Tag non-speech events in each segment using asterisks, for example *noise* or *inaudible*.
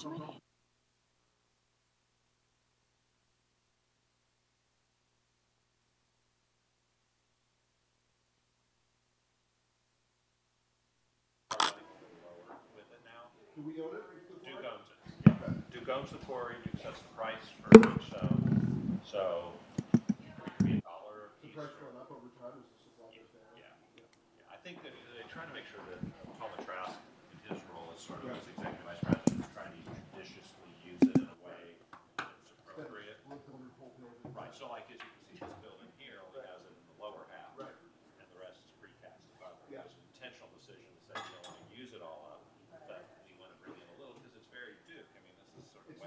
joining. Do we own it? Duke owns it. Duke owns the quarry, Duke sets the price for each stone. So it could be a dollar a piece. The price going up over time as the supply goes down. Yeah. yeah. I think that they try to make sure that Thomas Trask his role is sort of yeah.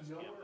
Yeah.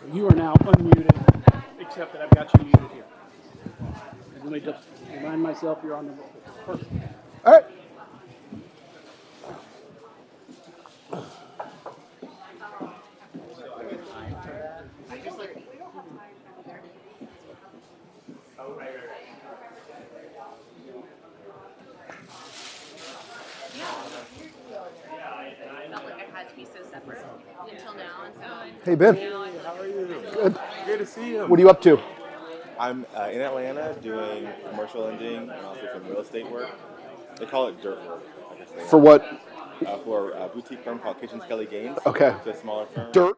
So you are now unmuted, except that I've got you muted here. And Let me just remind myself you're on the. Perfect. All right. felt like to see you. What are you up to? I'm uh, in Atlanta doing commercial lending and also some real estate work. They call it dirt work. I guess they For what? uh, for a boutique firm called Kitchens Kelley Gaines. Okay. It's a smaller firm. Dirt.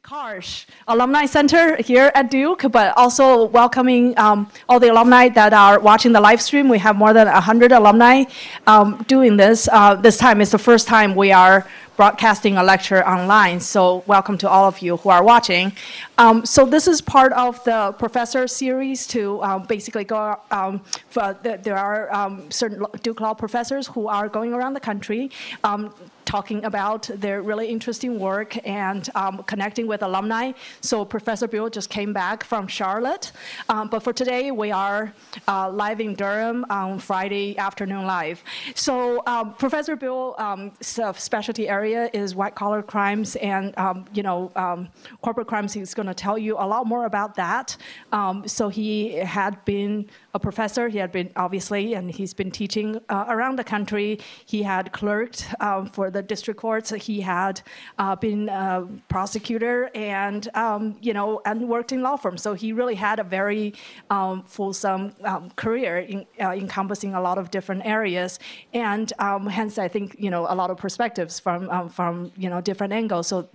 Karsh Alumni Center here at Duke, but also welcoming um, all the alumni that are watching the live stream. We have more than 100 alumni um, doing this. Uh, this time is the first time we are broadcasting a lecture online, so welcome to all of you who are watching. Um, so this is part of the professor series to um, basically go, um, for the, there are um, certain Duke Law professors who are going around the country um, talking about their really interesting work and um, connecting with alumni. So Professor Buell just came back from Charlotte, um, but for today we are uh, live in Durham on Friday afternoon live. So um, Professor Buell, um, specialty area is white collar crimes and um, you know um, corporate crimes. He's going to tell you a lot more about that. Um, so he had been a professor. He had been obviously, and he's been teaching uh, around the country. He had clerked um, for the district courts. He had uh, been a prosecutor and um, you know and worked in law firms. So he really had a very um, fulsome um, career in, uh, encompassing a lot of different areas, and um, hence I think you know a lot of perspectives from um, from you know different angles. So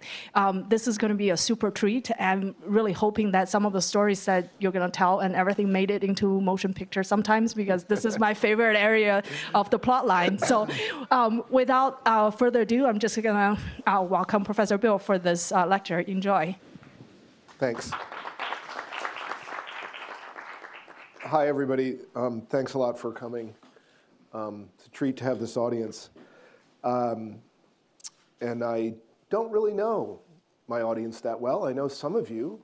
this is going to be a super treat. I'm really hoping that some of the stories that you're going to tell and everything made it into motion picture sometimes because this is my favorite area of the plot line. So um, without uh, further ado, I'm just going to uh, welcome Professor Buell for this uh, lecture. Enjoy. Thanks. Hi, everybody. Um, thanks a lot for coming. Um, it's a treat to have this audience. Um, and I don't really know my audience that well. I know some of you,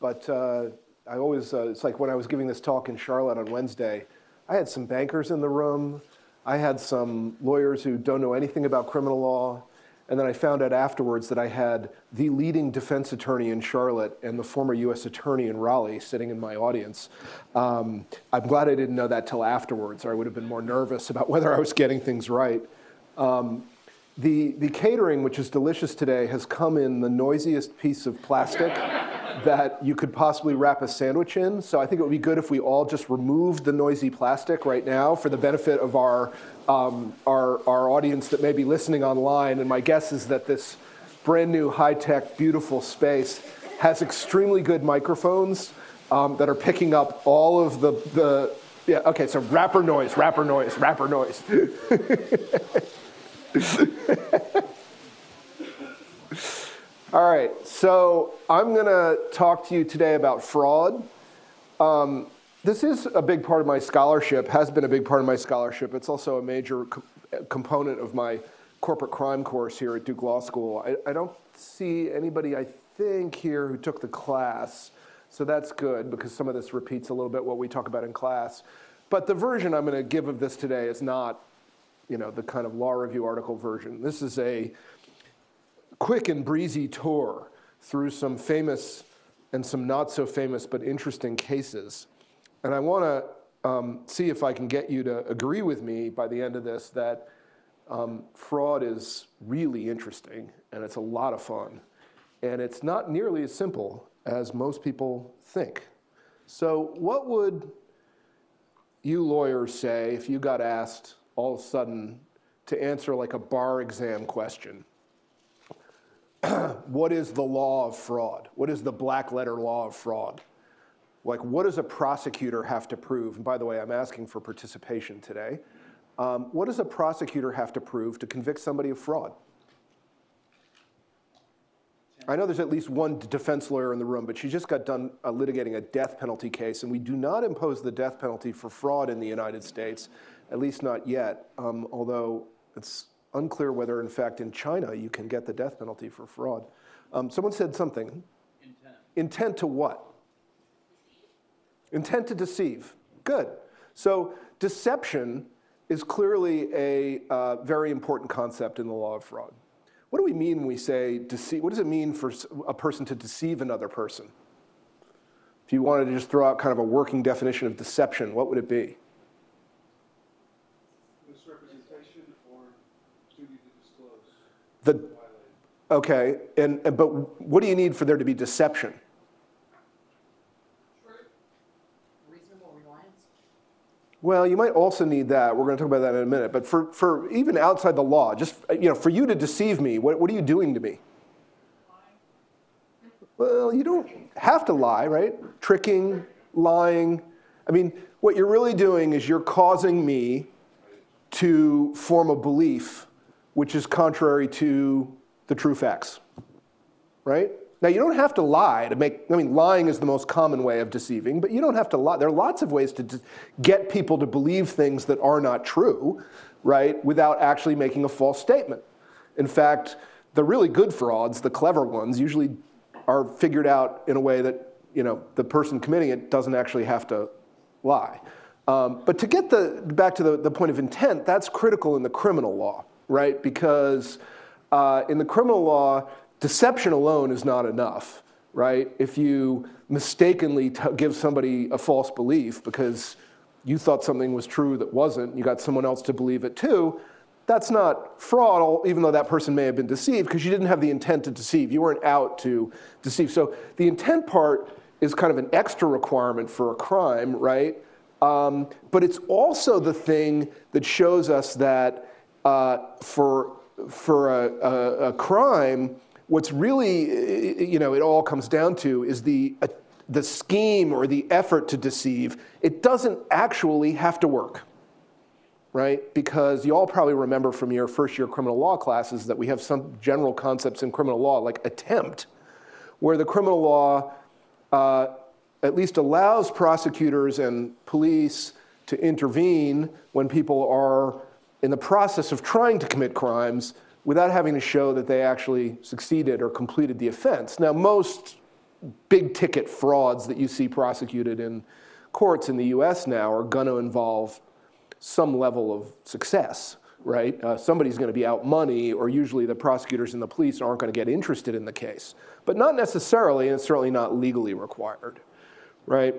but uh, I always, uh, it's like when I was giving this talk in Charlotte on Wednesday, I had some bankers in the room. I had some lawyers who don't know anything about criminal law. And then I found out afterwards that I had the leading defense attorney in Charlotte and the former US attorney in Raleigh sitting in my audience. Um, I'm glad I didn't know that till afterwards, or I would have been more nervous about whether I was getting things right. Um, the, the catering, which is delicious today, has come in the noisiest piece of plastic that you could possibly wrap a sandwich in. So I think it would be good if we all just removed the noisy plastic right now for the benefit of our, um, our, our audience that may be listening online. And my guess is that this brand new, high tech, beautiful space has extremely good microphones um, that are picking up all of the, the yeah, okay, so wrapper noise, wrapper noise, wrapper noise. *laughs* All right, so I'm going to talk to you today about fraud. Um, this is a big part of my scholarship, has been a big part of my scholarship. It's also a major co component of my corporate crime course here at Duke Law School. I, I don't see anybody, I think, here who took the class, so that's good because some of this repeats a little bit what we talk about in class. But the version I'm going to give of this today is not you know, the kind of law review article version. This is a quick and breezy tour through some famous and some not so famous but interesting cases. And I want to um, see if I can get you to agree with me by the end of this that um, fraud is really interesting and it's a lot of fun. And it's not nearly as simple as most people think. So, what would you lawyers say if you got asked all of a sudden to answer like a bar exam question. *clears throat* what is the law of fraud? What is the black letter law of fraud? Like, what does a prosecutor have to prove? And by the way, I'm asking for participation today. Um, what does a prosecutor have to prove to convict somebody of fraud? I know there's at least one defense lawyer in the room, but she just got done uh, litigating a death penalty case, and we do not impose the death penalty for fraud in the United States at least not yet, um, although it's unclear whether, in fact, in China you can get the death penalty for fraud. Um, someone said something. Intent. Intent to what? Intent to deceive. Good. So deception is clearly a uh, very important concept in the law of fraud. What do we mean when we say deceive? What does it mean for a person to deceive another person? If you wanted to just throw out kind of a working definition of deception, what would it be? The, okay, and, and, but what do you need for there to be deception? Well, you might also need that. We're going to talk about that in a minute. But for, for even outside the law, just you know, for you to deceive me, what, what are you doing to me? Well, you don't have to lie, right? Tricking, lying. I mean, what you're really doing is you're causing me to form a belief which is contrary to the true facts, right? Now, you don't have to lie to make, I mean, lying is the most common way of deceiving, but you don't have to lie. There are lots of ways to get people to believe things that are not true, right, without actually making a false statement. In fact, the really good frauds, the clever ones, usually are figured out in a way that, you know, the person committing it doesn't actually have to lie. Um, but to get the, back to the, the point of intent, that's critical in the criminal law, right? Because uh, in the criminal law, deception alone is not enough, right? If you mistakenly give somebody a false belief because you thought something was true that wasn't, you got someone else to believe it too, that's not fraud, even though that person may have been deceived, because you didn't have the intent to deceive. You weren't out to deceive. So the intent part is kind of an extra requirement for a crime, right? Um, but it's also the thing that shows us that uh, for, for a, a, a, crime, what's really, you know, it all comes down to is the, uh, the scheme or the effort to deceive. It doesn't actually have to work, right? Because you all probably remember from your first year criminal law classes that we have some general concepts in criminal law, like attempt, where the criminal law uh, at least allows prosecutors and police to intervene when people are in the process of trying to commit crimes without having to show that they actually succeeded or completed the offense. Now, most big ticket frauds that you see prosecuted in courts in the US now are going to involve some level of success, right? Uh, somebody's going to be out money, or usually the prosecutors and the police aren't going to get interested in the case. But not necessarily, and certainly not legally required right?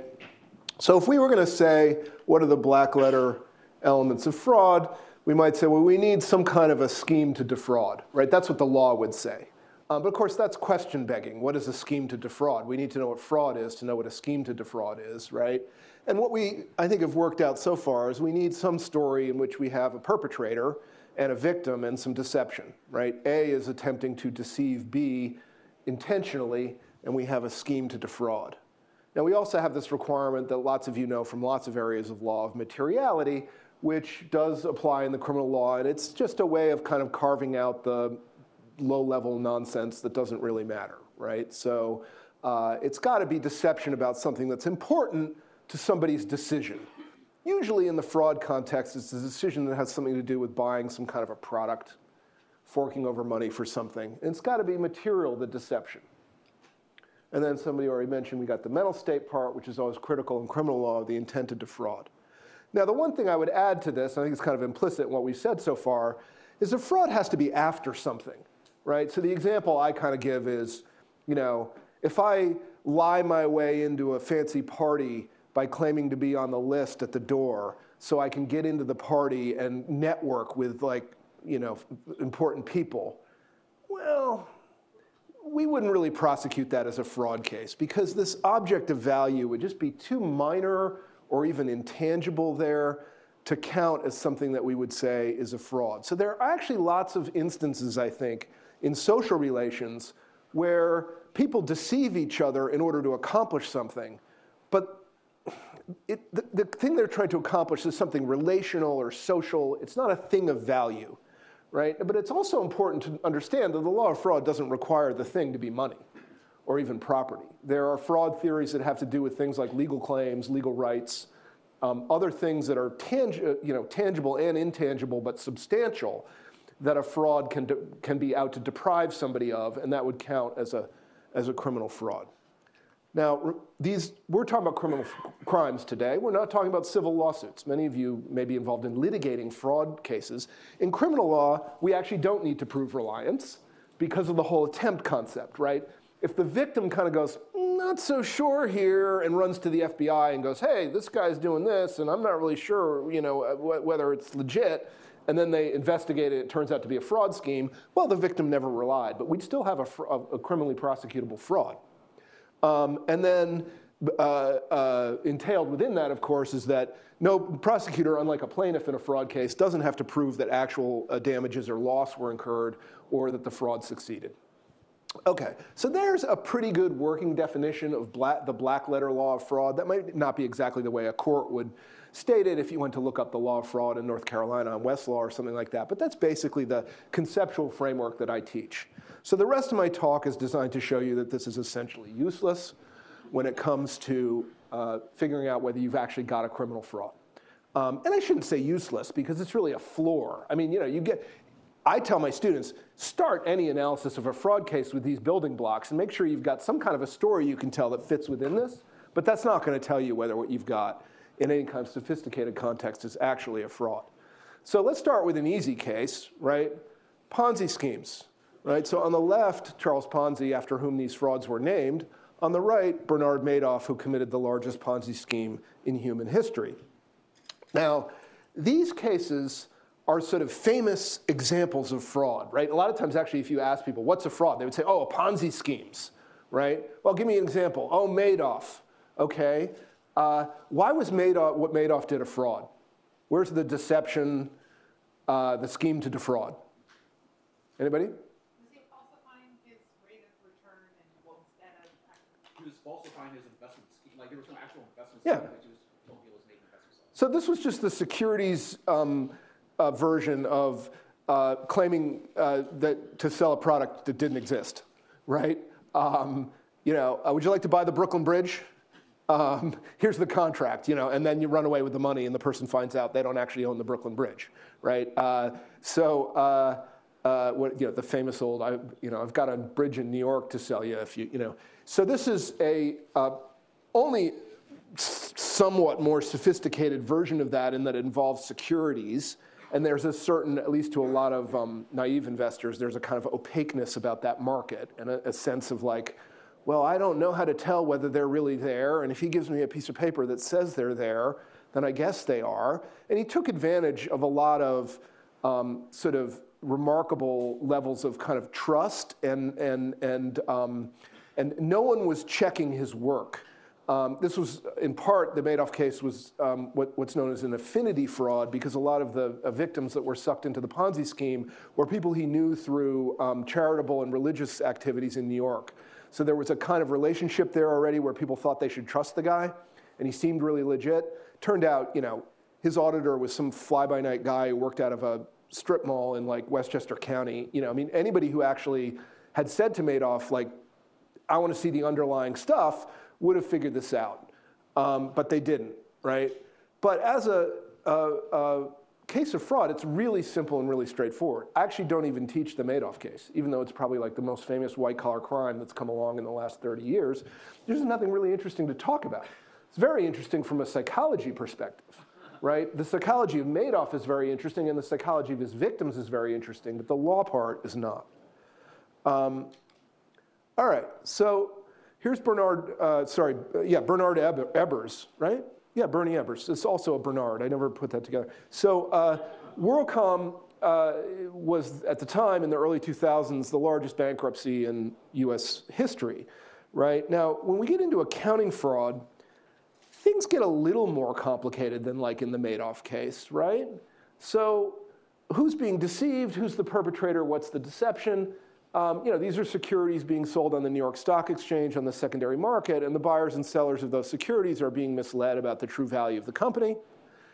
So if we were going to say, what are the black letter elements of fraud, we might say, well, we need some kind of a scheme to defraud, right? That's what the law would say. Um, but of course, that's question begging. What is a scheme to defraud? We need to know what fraud is to know what a scheme to defraud is, right? And what we, I think, have worked out so far is we need some story in which we have a perpetrator and a victim and some deception, right? A is attempting to deceive B intentionally, and we have a scheme to defraud. Now, we also have this requirement that lots of you know from lots of areas of law of materiality, which does apply in the criminal law, and it's just a way of kind of carving out the low-level nonsense that doesn't really matter, right? So uh, it's got to be deception about something that's important to somebody's decision. Usually in the fraud context, it's a decision that has something to do with buying some kind of a product, forking over money for something. And it's got to be material, the deception. And then somebody already mentioned we got the mental state part, which is always critical in criminal law, the intent to defraud. Now, the one thing I would add to this, I think it's kind of implicit in what we've said so far, is that fraud has to be after something, right? So the example I kind of give is, you know, if I lie my way into a fancy party by claiming to be on the list at the door so I can get into the party and network with like, you know, important people, well, we wouldn't really prosecute that as a fraud case because this object of value would just be too minor or even intangible there to count as something that we would say is a fraud. So there are actually lots of instances, I think, in social relations where people deceive each other in order to accomplish something, but it, the, the thing they're trying to accomplish is something relational or social. It's not a thing of value right? But it's also important to understand that the law of fraud doesn't require the thing to be money or even property. There are fraud theories that have to do with things like legal claims, legal rights, um, other things that are you know, tangible and intangible but substantial that a fraud can, can be out to deprive somebody of, and that would count as a, as a criminal fraud. Now, these, we're talking about criminal crimes today. We're not talking about civil lawsuits. Many of you may be involved in litigating fraud cases. In criminal law, we actually don't need to prove reliance because of the whole attempt concept, right? If the victim kind of goes, not so sure here, and runs to the FBI and goes, hey, this guy's doing this, and I'm not really sure, you know, uh, whether it's legit, and then they investigate it, it turns out to be a fraud scheme, well, the victim never relied, but we'd still have a, a criminally prosecutable fraud. Um, and then uh, uh, entailed within that, of course, is that no prosecutor, unlike a plaintiff in a fraud case, doesn't have to prove that actual uh, damages or loss were incurred or that the fraud succeeded. Okay, so there's a pretty good working definition of black, the black letter law of fraud. That might not be exactly the way a court would state it if you went to look up the law of fraud in North Carolina on Westlaw or something like that. But that's basically the conceptual framework that I teach. So the rest of my talk is designed to show you that this is essentially useless when it comes to uh, figuring out whether you've actually got a criminal fraud. Um, and I shouldn't say useless because it's really a floor. I mean, you know, you get, I tell my students, start any analysis of a fraud case with these building blocks and make sure you've got some kind of a story you can tell that fits within this. But that's not going to tell you whether what you've got in any kind of sophisticated context is actually a fraud. So let's start with an easy case, right? Ponzi schemes, right? So on the left, Charles Ponzi, after whom these frauds were named. On the right, Bernard Madoff, who committed the largest Ponzi scheme in human history. Now, these cases are sort of famous examples of fraud, right? A lot of times, actually, if you ask people, what's a fraud? They would say, oh, a Ponzi schemes, right? Well, give me an example. Oh, Madoff, okay. Uh, why was Madoff, what Madoff did a fraud? Where's the deception, uh, the scheme to defraud? Anybody? He falsifying his rate of return and well, instead of He was falsifying his investment scheme, like there was no actual investment Yeah. scheme, like he was told he was making investment scheme. So this was just the securities um, uh, version of uh, claiming uh, that to sell a product that didn't exist, right? Um, you know, uh, would you like to buy the Brooklyn Bridge? Um, here's the contract, you know, and then you run away with the money, and the person finds out they don't actually own the Brooklyn Bridge, right? Uh, so, uh, uh, what, you know, the famous old, I, you know, I've got a bridge in New York to sell you if you, you know. So this is a uh, only somewhat more sophisticated version of that in that it involves securities. And there's a certain, at least to a lot of um, naive investors, there's a kind of opaqueness about that market and a, a sense of like, well, I don't know how to tell whether they're really there. And if he gives me a piece of paper that says they're there, then I guess they are. And he took advantage of a lot of um, sort of remarkable levels of kind of trust and, and, and, um, and no one was checking his work. Um, this was, in part, the Madoff case was um, what, what's known as an affinity fraud because a lot of the uh, victims that were sucked into the Ponzi scheme were people he knew through um, charitable and religious activities in New York. So there was a kind of relationship there already where people thought they should trust the guy, and he seemed really legit. Turned out, you know, his auditor was some fly-by-night guy who worked out of a strip mall in like Westchester County. You know, I mean, anybody who actually had said to Madoff, like, I want to see the underlying stuff, would have figured this out. Um, but they didn't, right? But as a, a, a case of fraud, it's really simple and really straightforward. I actually don't even teach the Madoff case, even though it's probably like the most famous white collar crime that's come along in the last 30 years. There's nothing really interesting to talk about. It's very interesting from a psychology perspective, right? The psychology of Madoff is very interesting, and the psychology of his victims is very interesting, but the law part is not. Um, all right, so here's Bernard, uh, sorry, uh, yeah, Bernard Eb- Ebbers, right? Yeah, Bernie Ebbers. It's also a Bernard. I never put that together. So uh, WorldCom uh, was, at the time, in the early 2000s, the largest bankruptcy in US history, right? Now, when we get into accounting fraud, things get a little more complicated than like in the Madoff case, right? So who's being deceived? Who's the perpetrator? What's the deception? Um, you know, these are securities being sold on the New York Stock Exchange on the secondary market, and the buyers and sellers of those securities are being misled about the true value of the company.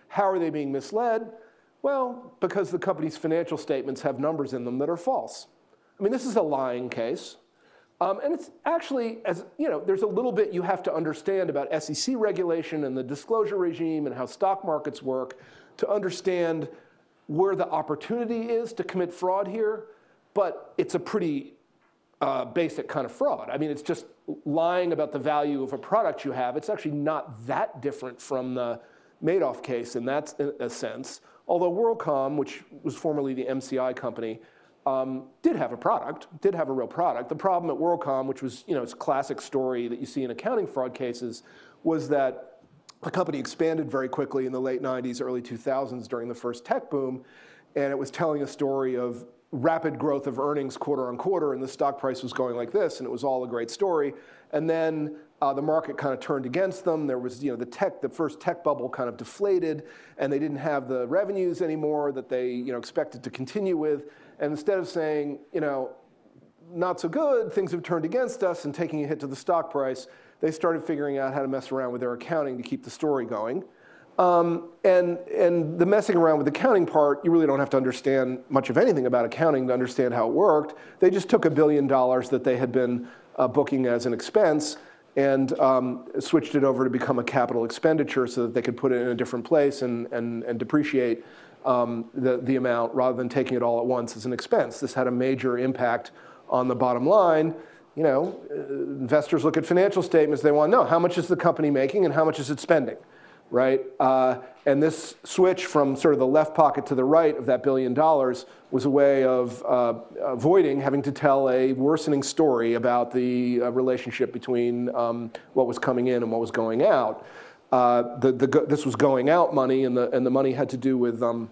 How are they being misled? Well, because the company's financial statements have numbers in them that are false. I mean, this is a lying case. Um, and it's actually, as you know, there's a little bit you have to understand about SEC regulation and the disclosure regime and how stock markets work to understand where the opportunity is to commit fraud here. But it's a pretty uh, basic kind of fraud. I mean, it's just lying about the value of a product you have. It's actually not that different from the Madoff case in that sense. Although WorldCom, which was formerly the MCI company, um, did have a product, did have a real product. The problem at WorldCom, which was you know its classic story that you see in accounting fraud cases, was that the company expanded very quickly in the late 90s, early 2000s during the first tech boom, and it was telling a story of rapid growth of earnings quarter on quarter, and the stock price was going like this, and it was all a great story. And then uh, the market kind of turned against them. There was, you know, the tech, the first tech bubble kind of deflated, and they didn't have the revenues anymore that they, you know, expected to continue with. And instead of saying, you know, not so good, things have turned against us and taking a hit to the stock price, they started figuring out how to mess around with their accounting to keep the story going. Um, and, and the messing around with the accounting part, you really don't have to understand much of anything about accounting to understand how it worked. They just took a billion dollars that they had been uh, booking as an expense and um, switched it over to become a capital expenditure so that they could put it in a different place and, and, and depreciate um, the, the amount rather than taking it all at once as an expense. This had a major impact on the bottom line. You know, uh, investors look at financial statements, they want to know how much is the company making and how much is it spending right? Uh, and this switch from sort of the left pocket to the right of that billion dollars was a way of uh, avoiding having to tell a worsening story about the uh, relationship between um, what was coming in and what was going out. Uh, the, the, this was going out money, and the, and the money had to do with um,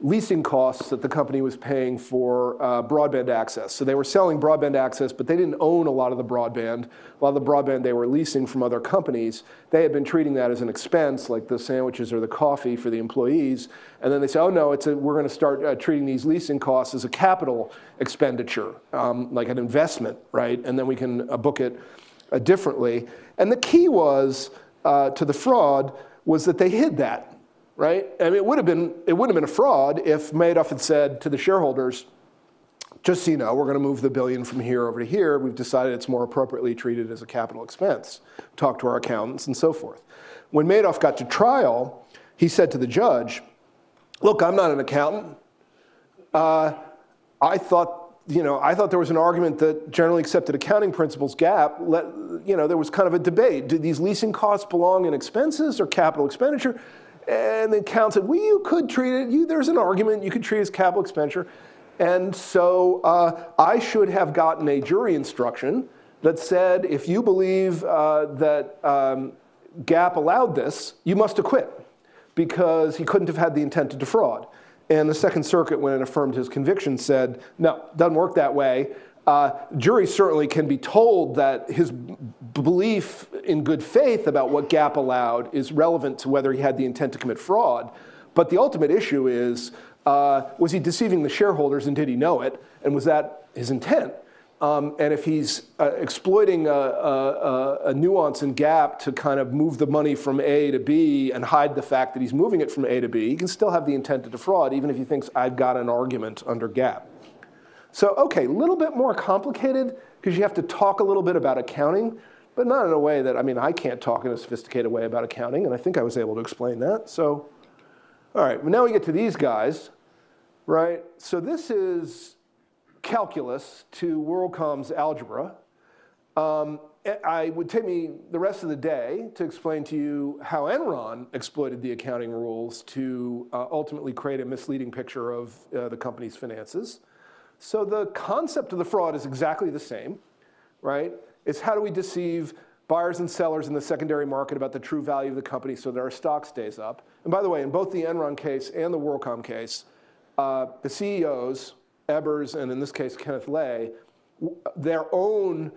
leasing costs that the company was paying for uh, broadband access. So they were selling broadband access, but they didn't own a lot of the broadband. A lot of the broadband they were leasing from other companies, they had been treating that as an expense, like the sandwiches or the coffee for the employees. And then they said, oh no, it's a, we're going to start uh, treating these leasing costs as a capital expenditure, um, like an investment, right? And then we can uh, book it uh, differently. And the key was uh, to the fraud was that they hid that right? I mean, it would have been it would have been a fraud if Madoff had said to the shareholders, just so you know, we're going to move the billion from here over to here. We've decided it's more appropriately treated as a capital expense. Talk to our accountants and so forth. When Madoff got to trial, he said to the judge, "Look, I'm not an accountant. Uh, I thought." You know, I thought there was an argument that generally accepted accounting principles GAAP. let, you know, there was kind of a debate. Do these leasing costs belong in expenses or capital expenditure? And the account said, well, you could treat it, you, there's an argument, you could treat it as capital expenditure. And so uh, I should have gotten a jury instruction that said, if you believe uh, that um, GAAP allowed this, you must acquit because he couldn't have had the intent to defraud. And the Second Circuit, when it affirmed his conviction, said, no, doesn't work that way. Uh, jury certainly can be told that his belief in good faith about what GAAP allowed is relevant to whether he had the intent to commit fraud. But the ultimate issue is uh, was he deceiving the shareholders and did he know it? And was that his intent? Um, and if he's uh, exploiting a, a, a, nuance in GAAP to kind of move the money from A to B and hide the fact that he's moving it from A to B, he can still have the intent to defraud, even if he thinks I've got an argument under GAAP. So, okay, a little bit more complicated because you have to talk a little bit about accounting, but not in a way that, I mean, I can't talk in a sophisticated way about accounting, and I think I was able to explain that. So, all right, well, now we get to these guys, right? So this is calculus to WorldCom's algebra. Um, I would take me the rest of the day to explain to you how Enron exploited the accounting rules to uh, ultimately create a misleading picture of uh, the company's finances. So the concept of the fraud is exactly the same, right? It's how do we deceive buyers and sellers in the secondary market about the true value of the company so that our stock stays up. And by the way, in both the Enron case and the WorldCom case, uh, the CEOs, Ebbers and in this case Kenneth Lay, their own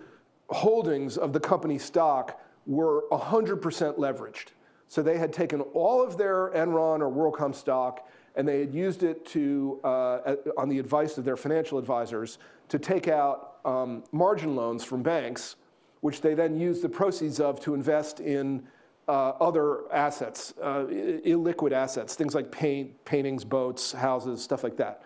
holdings of the company stock were 100% leveraged. So they had taken all of their Enron or WorldCom stock and they had used it to, uh, on the advice of their financial advisors, to take out um, margin loans from banks, which they then used the proceeds of to invest in uh, other assets, uh, illiquid assets, things like paint, paintings, boats, houses, stuff like that.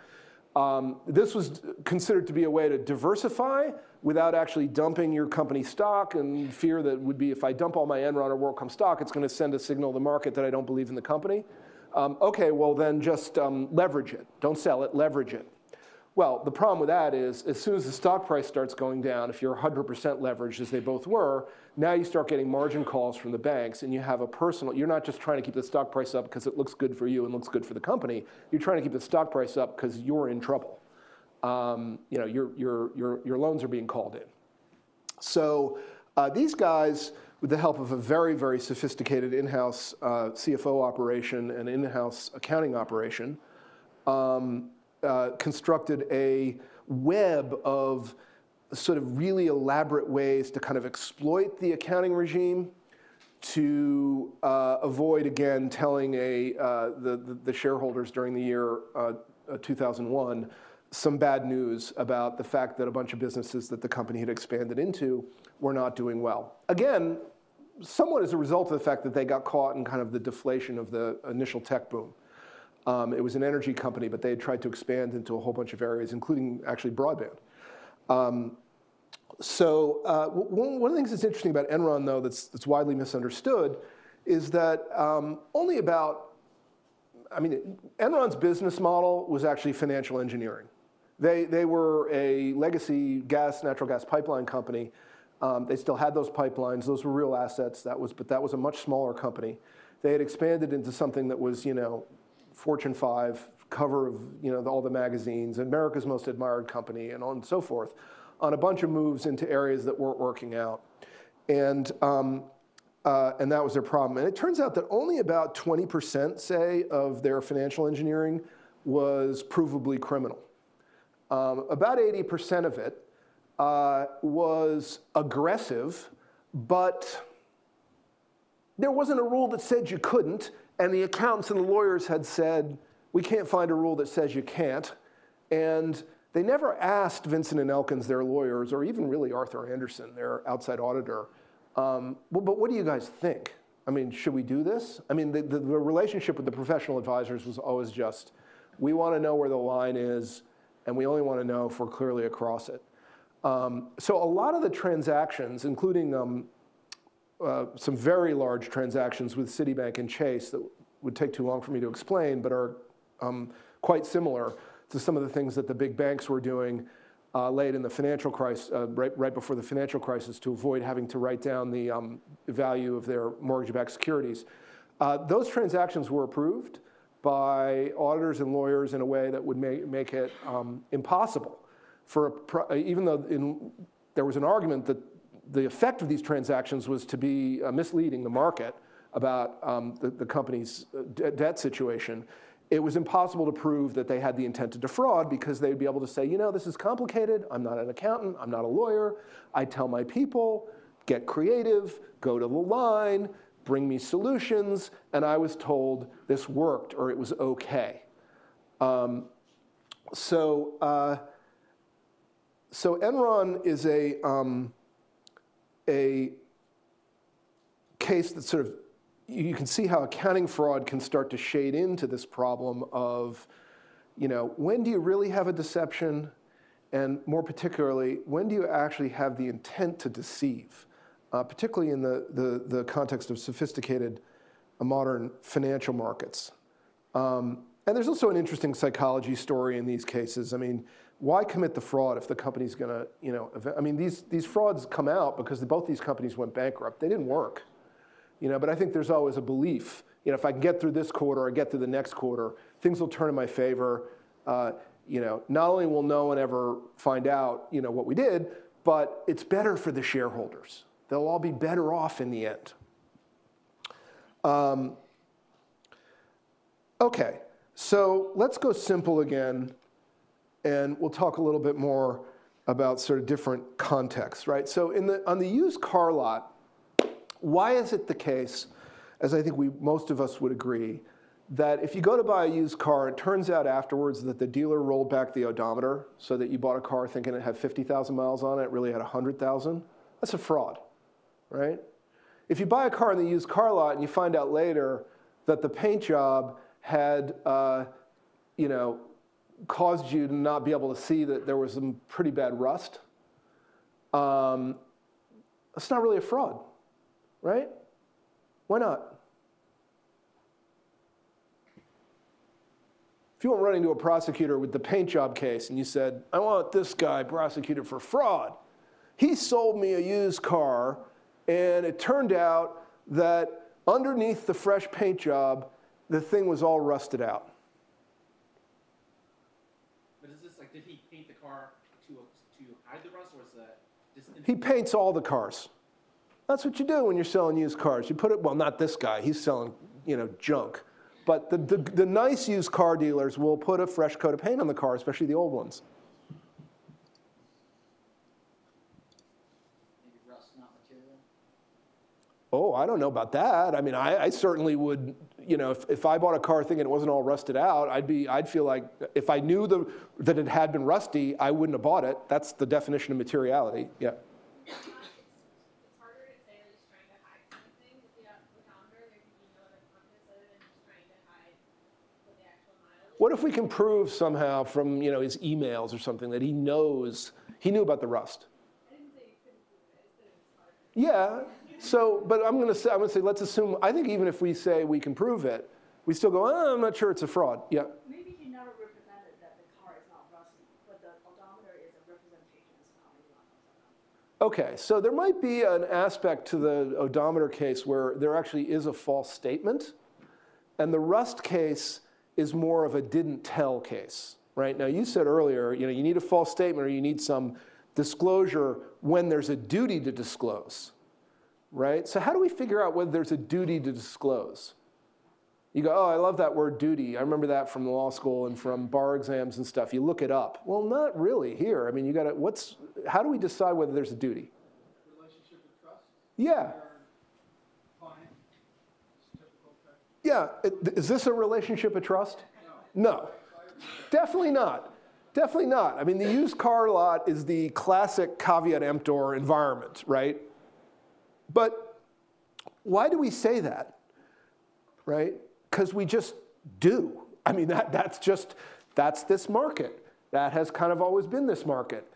Um, this was considered to be a way to diversify without actually dumping your company stock and fear that would be if I dump all my Enron or WorldCom stock, it's going to send a signal to the market that I don't believe in the company. Um, okay, well then just um, leverage it. Don't sell it, leverage it. Well, the problem with that is as soon as the stock price starts going down, if you're 100% leveraged as they both were, now you start getting margin calls from the banks and you have a personal, you're not just trying to keep the stock price up because it looks good for you and looks good for the company. You're trying to keep the stock price up because you're in trouble. Um, you know, your, your, your, your loans are being called in. So uh, these guys, with the help of a very, very sophisticated in-house uh, CFO operation and in-house accounting operation, um, uh, constructed a web of sort of really elaborate ways to kind of exploit the accounting regime to uh, avoid, again, telling a, uh, the, the, shareholders during the year uh, 2001 some bad news about the fact that a bunch of businesses that the company had expanded into were not doing well. Again, somewhat as a result of the fact that they got caught in kind of the deflation of the initial tech boom. Um, it was an energy company, but they had tried to expand into a whole bunch of areas, including actually broadband. Um, so uh, one, of the things that's interesting about Enron, though, that's, that's widely misunderstood, is that um, only about, I mean, Enron's business model was actually financial engineering. They, they were a legacy gas, natural gas pipeline company. Um, they still had those pipelines. Those were real assets. That was, but that was a much smaller company. They had expanded into something that was, you know, Fortune 5, cover of, you know, all the magazines, America's most admired company, and on and so forth, on a bunch of moves into areas that weren't working out. And, um, uh, and that was their problem. And it turns out that only about 20%, say, of their financial engineering was provably criminal. Um, about 80% of it uh, was aggressive, but there wasn't a rule that said you couldn't, and the accountants and the lawyers had said, we can't find a rule that says you can't. And they never asked Vinson and Elkins, their lawyers, or even really Arthur Andersen, their outside auditor, um, well, but what do you guys think? I mean, should we do this? I mean, the, the, the relationship with the professional advisors was always just, we want to know where the line is, and we only want to know if we're clearly across it. Um, so a lot of the transactions, including um, uh, some very large transactions with Citibank and Chase that would take too long for me to explain, but are um, quite similar to some of the things that the big banks were doing uh, late in the financial crisis, uh, right, right, before the financial crisis, to avoid having to write down the um, value of their mortgage-backed securities. Uh, those transactions were approved by auditors and lawyers in a way that would make, make it um, impossible for a, even though in, there was an argument that the effect of these transactions was to be uh, misleading the market about um, the, the, company's uh, debt situation it was impossible to prove that they had the intent to defraud because they'd be able to say, you know, this is complicated. I'm not an accountant. I'm not a lawyer. I tell my people, get creative, go to the line, bring me solutions. And I was told this worked or it was okay. Um, so, uh, so Enron is a, um, a case that sort of you can see how accounting fraud can start to shade into this problem of, you know, when do you really have a deception? And more particularly, when do you actually have the intent to deceive? Uh, particularly in the, the, the, context of sophisticated uh, modern financial markets. Um, and there's also an interesting psychology story in these cases. I mean, why commit the fraud if the company's going to, you know, I mean, these, these frauds come out because both these companies went bankrupt. They didn't work. You know, but I think there's always a belief, you know, if I can get through this quarter or get through the next quarter, things will turn in my favor. Uh, you know, not only will no one ever find out, you know, what we did, but it's better for the shareholders. They'll all be better off in the end. Um, okay, so let's go simple again, and we'll talk a little bit more about sort of different contexts, right? So in the, on the used car lot, why is it the case, as I think we, most of us would agree, that if you go to buy a used car, it turns out afterwards that the dealer rolled back the odometer so that you bought a car thinking it had 50,000 miles on it, it really had 100,000? That's a fraud, right? If you buy a car in the used car lot and you find out later that the paint job had, uh, you know, caused you to not be able to see that there was some pretty bad rust, um, that's not really a fraud right? Why not? If you went running to a prosecutor with the paint job case and you said, I want this guy prosecuted for fraud, he sold me a used car and it turned out that underneath the fresh paint job, the thing was all rusted out. But is this like, did he paint the car to, to hide the rust or is that just? He paints all the cars. That's what you do when you're selling used cars. You put it, well, not this guy, he's selling, you know, junk. But the, the, the nice used car dealers will put a fresh coat of paint on the car, especially the old ones. Rust. Oh, I don't know about that. I mean, I, I certainly would, you know, if, if I bought a car thinking it wasn't all rusted out, I'd be, I'd feel like if I knew the, that it had been rusty, I wouldn't have bought it. That's the definition of materiality. Yeah. What if we can prove somehow from, you know, his emails or something that he knows, he knew about the rust? Yeah. So, but I'm going to say, I'm going to say, let's assume. I think even if we say we can prove it, we still go. Oh, I'm not sure it's a fraud. Yeah. Maybe he never represented that the car is not rusty, but the odometer is a representation, it's not really not Okay. So there might be an aspect to the odometer case where there actually is a false statement, and the rust case is more of a didn't tell case, right? Now you said earlier, you know, you need a false statement or you need some disclosure when there's a duty to disclose, right? So how do we figure out whether there's a duty to disclose? You go, oh, I love that word duty. I remember that from law school and from bar exams and stuff. You look it up. Well, not really here. I mean, you got to, what's, how do we decide whether there's a duty? Relationship of trust, Yeah. client, it's typical type. Yeah. Is this a relationship of trust? No. No. Definitely not. Definitely not. I mean, the used car lot is the classic caveat emptor environment, right? But why do we say that? Right? Because we just do. I mean, that, that's just, that's this market. That has kind of always been this market.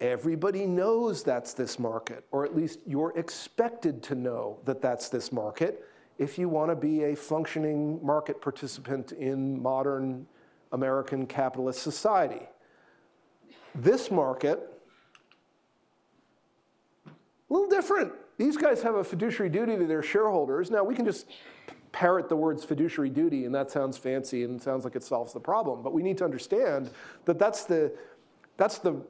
Everybody knows that's this market, or at least you're expected to know that that's this market if you want to be a functioning market participant in modern American capitalist society. This market, a little different. These guys have a fiduciary duty to their shareholders. Now, we can just parrot the words fiduciary duty, and that sounds fancy and sounds like it solves the problem. But we need to understand that that's the, that's the,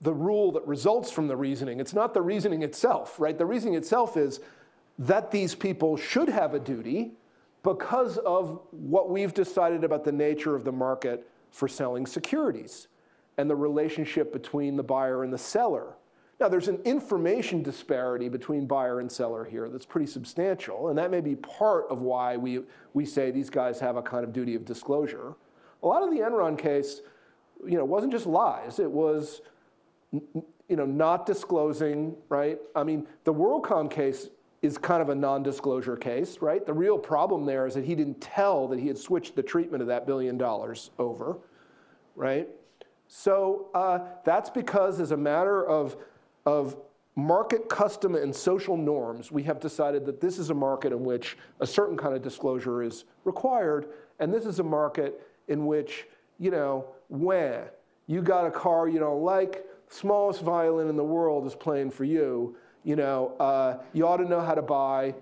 the rule that results from the reasoning. It's not the reasoning itself, right? The reasoning itself is that these people should have a duty because of what we've decided about the nature of the market for selling securities and the relationship between the buyer and the seller. Now, there's an information disparity between buyer and seller here that's pretty substantial, and that may be part of why we, we say these guys have a kind of duty of disclosure. A lot of the Enron case, you know, wasn't just lies. It was, you know, not disclosing, right? I mean, the WorldCom case is kind of a non-disclosure case, right? The real problem there is that he didn't tell that he had switched the treatment of that billion dollars over, right? So uh, that's because, as a matter of, of market custom and social norms, we have decided that this is a market in which a certain kind of disclosure is required, and this is a market in which, you know, when you got a car you don't like, smallest violin in the world is playing for you, you know, uh, you ought to know how to buy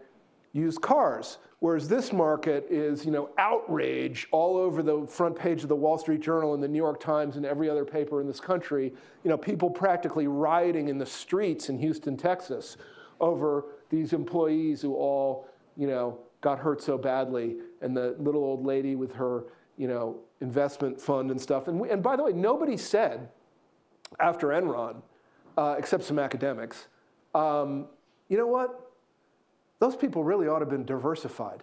used cars. Whereas this market is, you know, outrage all over the front page of the Wall Street Journal and the New York Times and every other paper in this country. You know, people practically rioting in the streets in Houston, Texas, over these employees who all, you know, got hurt so badly, and the little old lady with her, you know, investment fund and stuff. And, we, and by the way, nobody said after Enron, uh, except some academics, um, you know what? Those people really ought to have been diversified.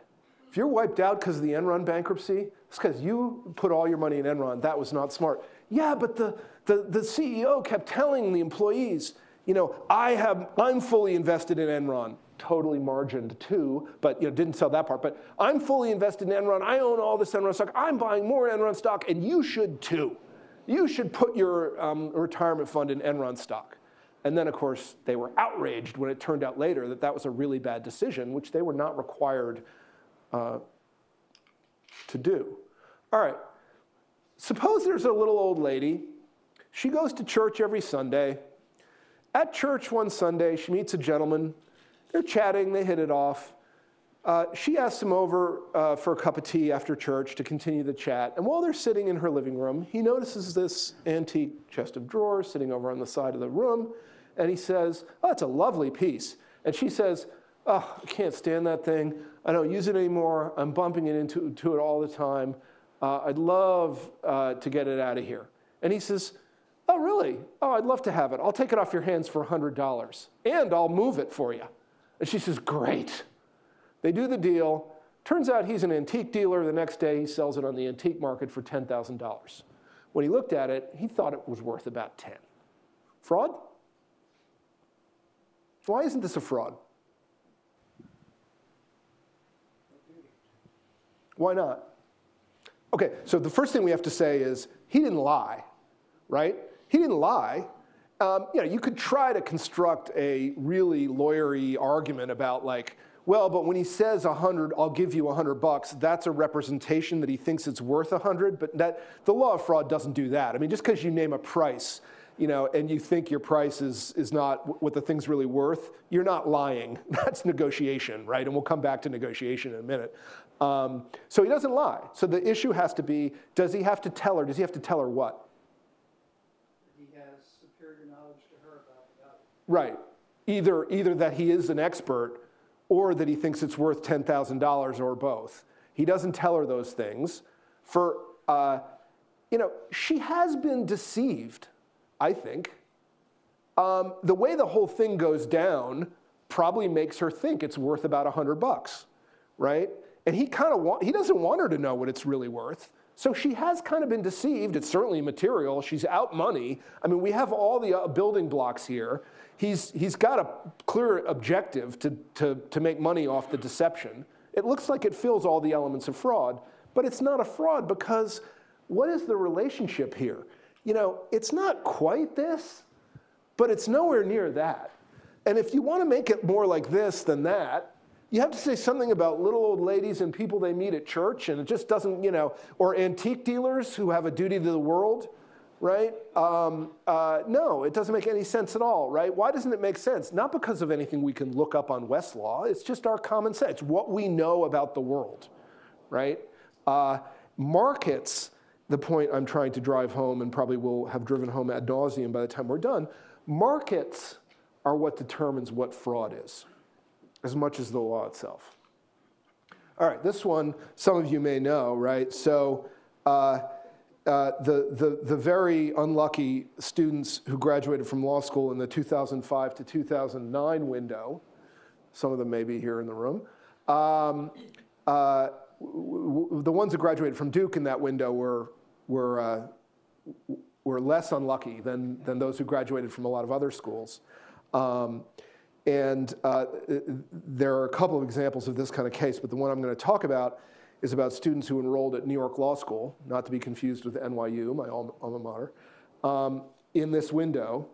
If you're wiped out because of the Enron bankruptcy, it's because you put all your money in Enron. That was not smart. Yeah, but the, the, the CEO kept telling the employees, you know, I have, I'm fully invested in Enron. Totally margined too, but you know, didn't sell that part. But I'm fully invested in Enron. I own all this Enron stock. I'm buying more Enron stock, and you should too. You should put your um, retirement fund in Enron stock. And then, of course, they were outraged when it turned out later that that was a really bad decision, which they were not required uh, to do. All right, suppose there's a little old lady. She goes to church every Sunday. At church one Sunday, she meets a gentleman. They're chatting, they hit it off. Uh, she asks him over uh, for a cup of tea after church to continue the chat. And while they're sitting in her living room, he notices this antique chest of drawers sitting over on the side of the room. And he says, Oh, that's a lovely piece. And she says, Oh, I can't stand that thing. I don't use it anymore. I'm bumping it into to it all the time. Uh, I'd love uh, to get it out of here. And he says, Oh, really? Oh, I'd love to have it. I'll take it off your hands for $100 and I'll move it for you. And she says, Great. They do the deal. Turns out he's an antique dealer. The next day, he sells it on the antique market for $10,000. When he looked at it, he thought it was worth about 10. Fraud? Why isn't this a fraud? Why not? Okay, so the first thing we have to say is he didn't lie, right? He didn't lie. Um, you know, you could try to construct a really lawyery argument about like, well, but when he says 100, I'll give you 100 bucks, that's a representation that he thinks it's worth 100, but that, the law of fraud doesn't do that. I mean, just because you name a price, you know, and you think your price is, is not what the thing's really worth, you're not lying. *laughs* That's negotiation, right? And we'll come back to negotiation in a minute. Um, so he doesn't lie. So the issue has to be, does he have to tell her? Does he have to tell her what? He has superior knowledge to her about the value. Right. Either, either that he is an expert or that he thinks it's worth $10,000 or both. He doesn't tell her those things. For, uh, you know, she has been deceived, I think. Um, the way the whole thing goes down probably makes her think it's worth about 100 bucks, right? And he kind of want, he doesn't want her to know what it's really worth. So she has kind of been deceived. It's certainly material. She's out money. I mean, we have all the uh, building blocks here. He's, he's got a clear objective to, to, to make money off the deception. It looks like it fills all the elements of fraud, but it's not a fraud because what is the relationship here? You know, it's not quite this, but it's nowhere near that. And if you want to make it more like this than that, you have to say something about little old ladies and people they meet at church, and it just doesn't, you know, or antique dealers who have a duty to the world, right? Um, uh, no, it doesn't make any sense at all, right? Why doesn't it make sense? Not because of anything we can look up on Westlaw, it's just our common sense, what we know about the world, right? Uh, markets, the point I'm trying to drive home and probably will have driven home ad nauseum by the time we're done, markets are what determines what fraud is as much as the law itself. All right, this one, some of you may know, right? So, uh, uh, the, the, the very unlucky students who graduated from law school in the 2005 to 2009 window, some of them may be here in the room, um, uh, the ones who graduated from Duke in that window were, were, uh, were less unlucky than, than those who graduated from a lot of other schools. Um, and uh, there are a couple of examples of this kind of case, but the one I'm going to talk about is about students who enrolled at New York Law School, not to be confused with NYU, my alma mater, um, in this window,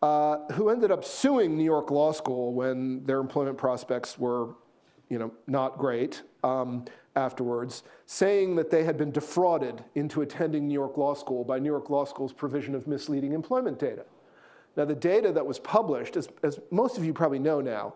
uh, who ended up suing New York Law School when their employment prospects were, you know, not great um, afterwards, saying that they had been defrauded into attending New York Law School by New York Law School's provision of misleading employment data. Now, the data that was published, as, as most of you probably know now,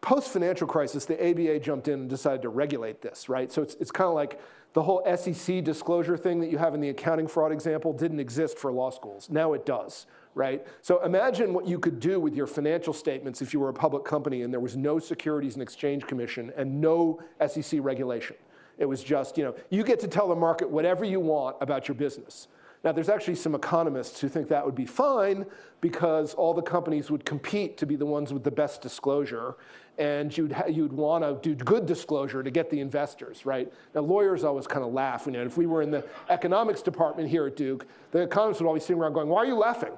post financial crisis, the ABA jumped in and decided to regulate this, right? So it's, it's kind of like the whole SEC disclosure thing that you have in the accounting fraud example didn't exist for law schools. Now it does, right? So imagine what you could do with your financial statements if you were a public company and there was no Securities and Exchange Commission and no SEC regulation. It was just, you know, you get to tell the market whatever you want about your business. Now, there's actually some economists who think that would be fine because all the companies would compete to be the ones with the best disclosure, and you'd, you'd want to do good disclosure to get the investors, right? Now, lawyers always kind of laugh. You know, if we were in the economics department here at Duke, the economists would always sit around going, Why are you laughing?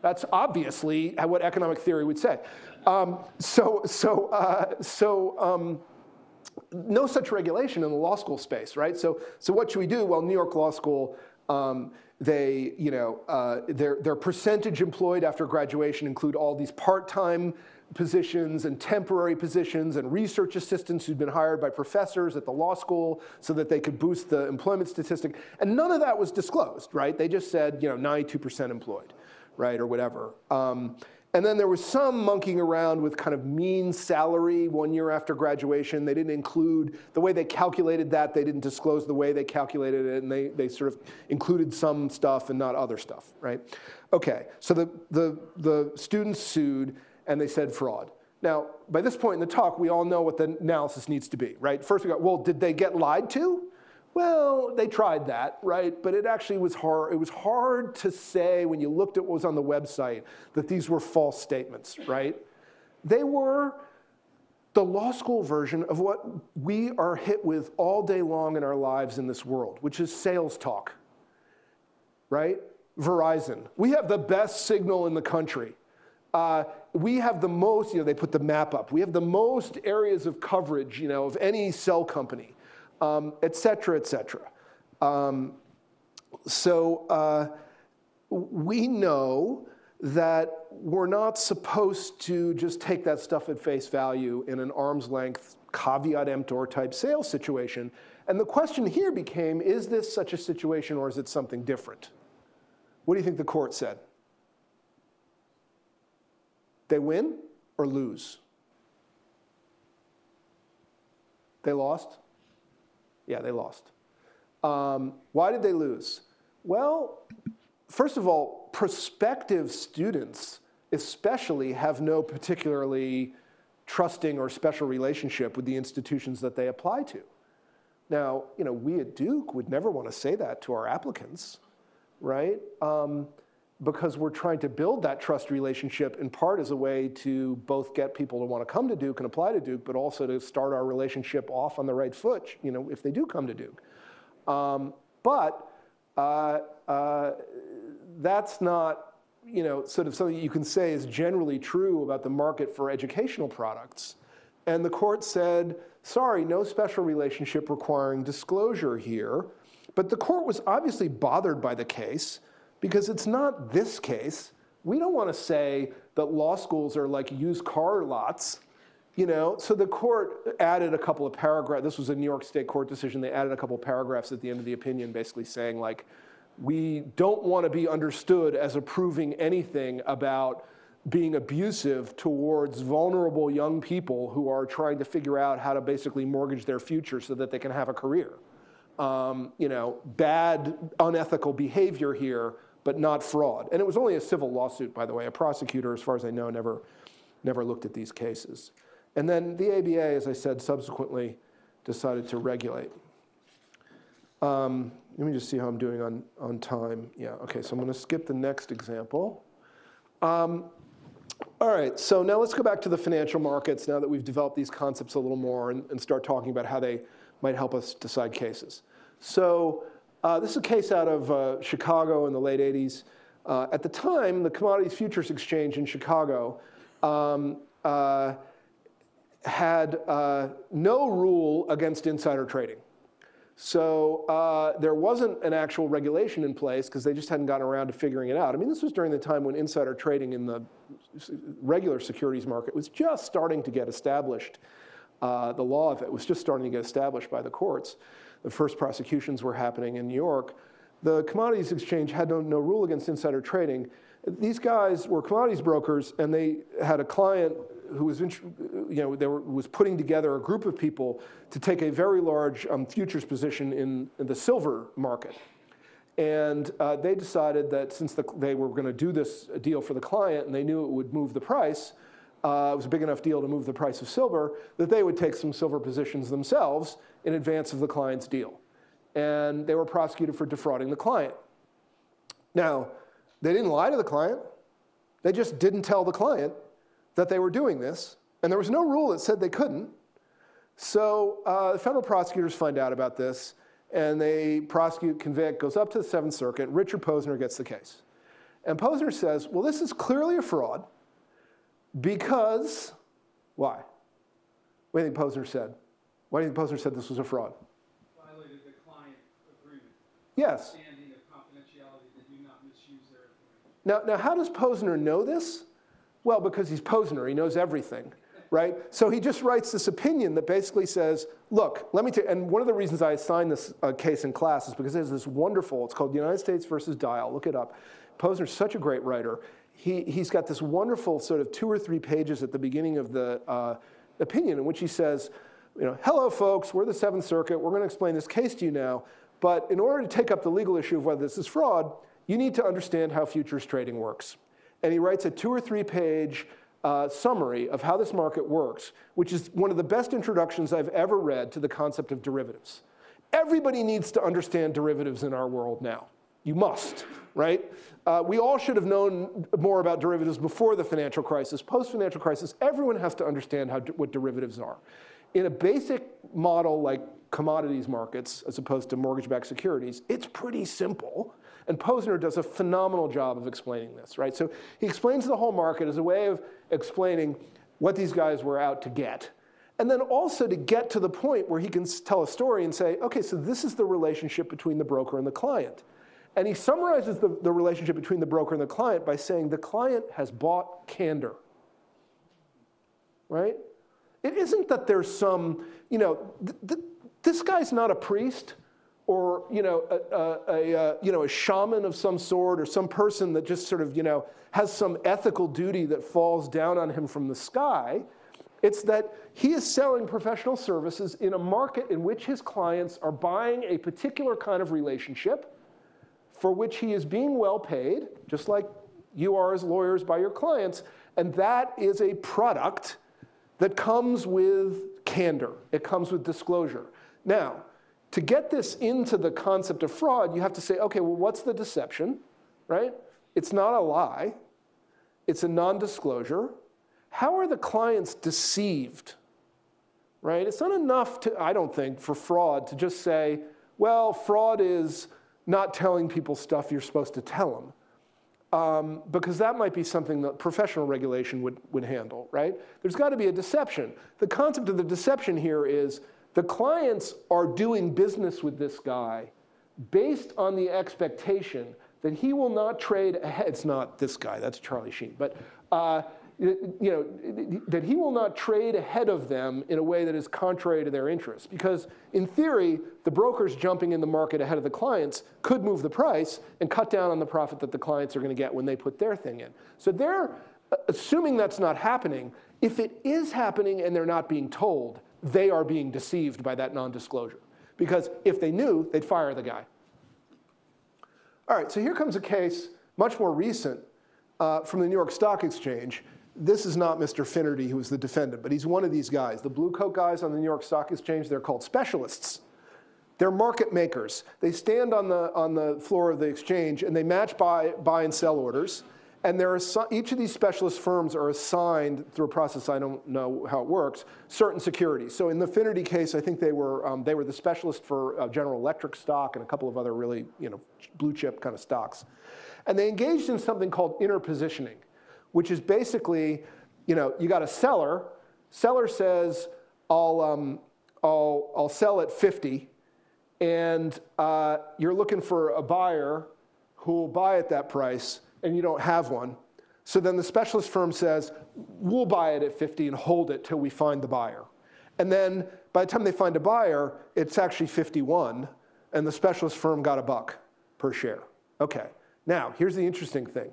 That's obviously what economic theory would say. Um, so, so, uh, so um, no such regulation in the law school space, right? So, so what should we do? Well, New York Law School um, they, you know, uh, their, their percentage employed after graduation include all these part-time positions and temporary positions and research assistants who'd been hired by professors at the law school so that they could boost the employment statistic. And none of that was disclosed, right? They just said, you know, 92% employed, right, or whatever. Um, and then there was some monkeying around with kind of mean salary one year after graduation. They didn't include the way they calculated that, they didn't disclose the way they calculated it, and they, they sort of included some stuff and not other stuff, right? Okay, so the, the, the students sued and they said fraud. Now, by this point in the talk, we all know what the analysis needs to be, right? First we got, well, did they get lied to? Well, they tried that, right? But it actually was hard. It was hard to say when you looked at what was on the website that these were false statements, right? They were the law school version of what we are hit with all day long in our lives in this world, which is sales talk, right? Verizon. We have the best signal in the country. Uh, we have the most, you know, they put the map up. We have the most areas of coverage, you know, of any cell company, um, et cetera, et cetera. Um, so uh, we know that we're not supposed to just take that stuff at face value in an arm's length caveat emptor type sales situation. And the question here became, is this such a situation or is it something different? What do you think the court said? They win or lose? They lost? Yeah, they lost. Um, why did they lose? Well, first of all, prospective students especially have no particularly trusting or special relationship with the institutions that they apply to. Now, you know, we at Duke would never want to say that to our applicants, right? Um, because we're trying to build that trust relationship in part as a way to both get people to want to come to Duke and apply to Duke, but also to start our relationship off on the right foot, you know, if they do come to Duke. Um, but uh, uh, that's not, you know, sort of something you can say is generally true about the market for educational products. And the court said, sorry, no special relationship requiring disclosure here. But the court was obviously bothered by the case because it's not this case. We don't want to say that law schools are like used car lots. You know, so the court added a couple of paragraphs. This was a New York State court decision. They added a couple of paragraphs at the end of the opinion, basically saying like, we don't want to be understood as approving anything about being abusive towards vulnerable young people who are trying to figure out how to basically mortgage their future so that they can have a career. Um, you know, bad, unethical behavior here, but not fraud. And it was only a civil lawsuit, by the way. A prosecutor, as far as I know, never, never looked at these cases. And then the ABA, as I said, subsequently decided to regulate. Um, let me just see how I'm doing on, on time. Yeah, okay, so I'm going to skip the next example. Um, all right, so now let's go back to the financial markets now that we've developed these concepts a little more and, and start talking about how they might help us decide cases. So uh, this is a case out of uh, Chicago in the late 80s. Uh, at the time, the Commodities Futures Exchange in Chicago um, uh, had uh, no rule against insider trading. So uh, there wasn't an actual regulation in place because they just hadn't gotten around to figuring it out. I mean, this was during the time when insider trading in the regular securities market was just starting to get established. The law of it was just starting to get established by the courts. The first prosecutions were happening in New York. The Commodities Exchange had no, no rule against insider trading. These guys were commodities brokers, and they had a client who was, you know, they were, was putting together a group of people to take a very large um, futures position in, in, the silver market. And uh, they decided that since the, they were going to do this deal for the client and they knew it would move the price, uh, it was a big enough deal to move the price of silver, that they would take some silver positions themselves in advance of the client's deal. And they were prosecuted for defrauding the client. Now, they didn't lie to the client. They just didn't tell the client that they were doing this, and there was no rule that said they couldn't. So uh, the federal prosecutors find out about this, and they prosecute, convict, goes up to the Seventh Circuit. Richard Posner gets the case. And Posner says, well, this is clearly a fraud because, why? What do you think Posner said? Why do you think Posner said this was a fraud? Violated the client agreement. Yes. Standing of confidentiality that do not misuse their information. Now, now, how does Posner know this? Well, because he's Posner, he knows everything, right? So he just writes this opinion that basically says, look, let me tell you, and one of the reasons I assigned this uh, case in class is because it has this wonderful, it's called United States versus Dial, look it up. Posner's such a great writer. He, he's got this wonderful sort of two or three pages at the beginning of the uh, opinion in which he says, you know, hello folks, we're the Seventh Circuit, we're gonna explain this case to you now, but in order to take up the legal issue of whether this is fraud, you need to understand how futures trading works and he writes a two or three page uh, summary of how this market works, which is one of the best introductions I've ever read to the concept of derivatives. Everybody needs to understand derivatives in our world now. You must, right? Uh, we all should have known more about derivatives before the financial crisis. Post financial crisis, everyone has to understand how, what derivatives are. In a basic model like commodities markets, as opposed to mortgage backed securities, it's pretty simple. And Posner does a phenomenal job of explaining this, right? So he explains the whole market as a way of explaining what these guys were out to get. And then also to get to the point where he can tell a story and say, okay, so this is the relationship between the broker and the client. And he summarizes the, the relationship between the broker and the client by saying the client has bought candor. Right? It isn't that there's some, you know, th- th- this guy's not a priest or you know a, a, a, uh, you know a shaman of some sort or some person that just sort of you know has some ethical duty that falls down on him from the sky it's that he is selling professional services in a market in which his clients are buying a particular kind of relationship for which he is being well paid just like you are as lawyers by your clients and that is a product that comes with candor it comes with disclosure now to get this into the concept of fraud, you have to say, okay, well, what's the deception, right? It's not a lie, it's a non disclosure. How are the clients deceived, right? It's not enough to, I don't think, for fraud to just say, well, fraud is not telling people stuff you're supposed to tell them. Um, because that might be something that professional regulation would, would handle, right? There's got to be a deception. The concept of the deception here is the clients are doing business with this guy based on the expectation that he will not trade ahead. It's not this guy, that's Charlie Sheen, but uh, you know, that he will not trade ahead of them in a way that is contrary to their interests. Because in theory, the brokers jumping in the market ahead of the clients could move the price and cut down on the profit that the clients are going to get when they put their thing in. So they're assuming that's not happening. If it is happening and they're not being told, they are being deceived by that non disclosure. Because if they knew, they'd fire the guy. All right, so here comes a case much more recent uh, from the New York Stock Exchange. This is not Mr. Finnerty, who is the defendant, but he's one of these guys. The blue coat guys on the New York Stock Exchange, they're called specialists. They're market makers. They stand on the, on the floor of the exchange and they match buy, buy and sell orders. And there are each of these specialist firms are assigned through a process I don't know how it works certain securities. So in the Finnerty case, I think they were um, they were the specialist for uh, General Electric stock and a couple of other really you know blue chip kind of stocks, and they engaged in something called interpositioning, which is basically you know you got a seller. Seller says I'll um, I'll I'll sell at 50, and uh, you're looking for a buyer who will buy at that price and you don't have one. So then the specialist firm says, we'll buy it at 50 and hold it till we find the buyer. And then by the time they find a buyer, it's actually 51, and the specialist firm got a buck per share. Okay, now here's the interesting thing.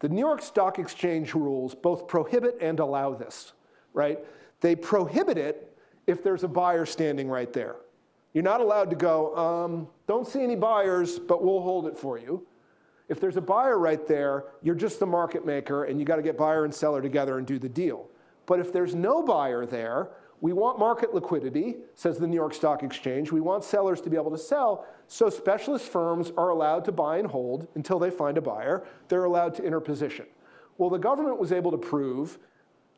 The New York Stock Exchange rules both prohibit and allow this, right? They prohibit it if there's a buyer standing right there. You're not allowed to go, um, don't see any buyers, but we'll hold it for you. If there's a buyer right there, you're just the market maker and you got to get buyer and seller together and do the deal. But if there's no buyer there, we want market liquidity, says the New York Stock Exchange. We want sellers to be able to sell. So specialist firms are allowed to buy and hold until they find a buyer. They're allowed to interposition. Well, the government was able to prove,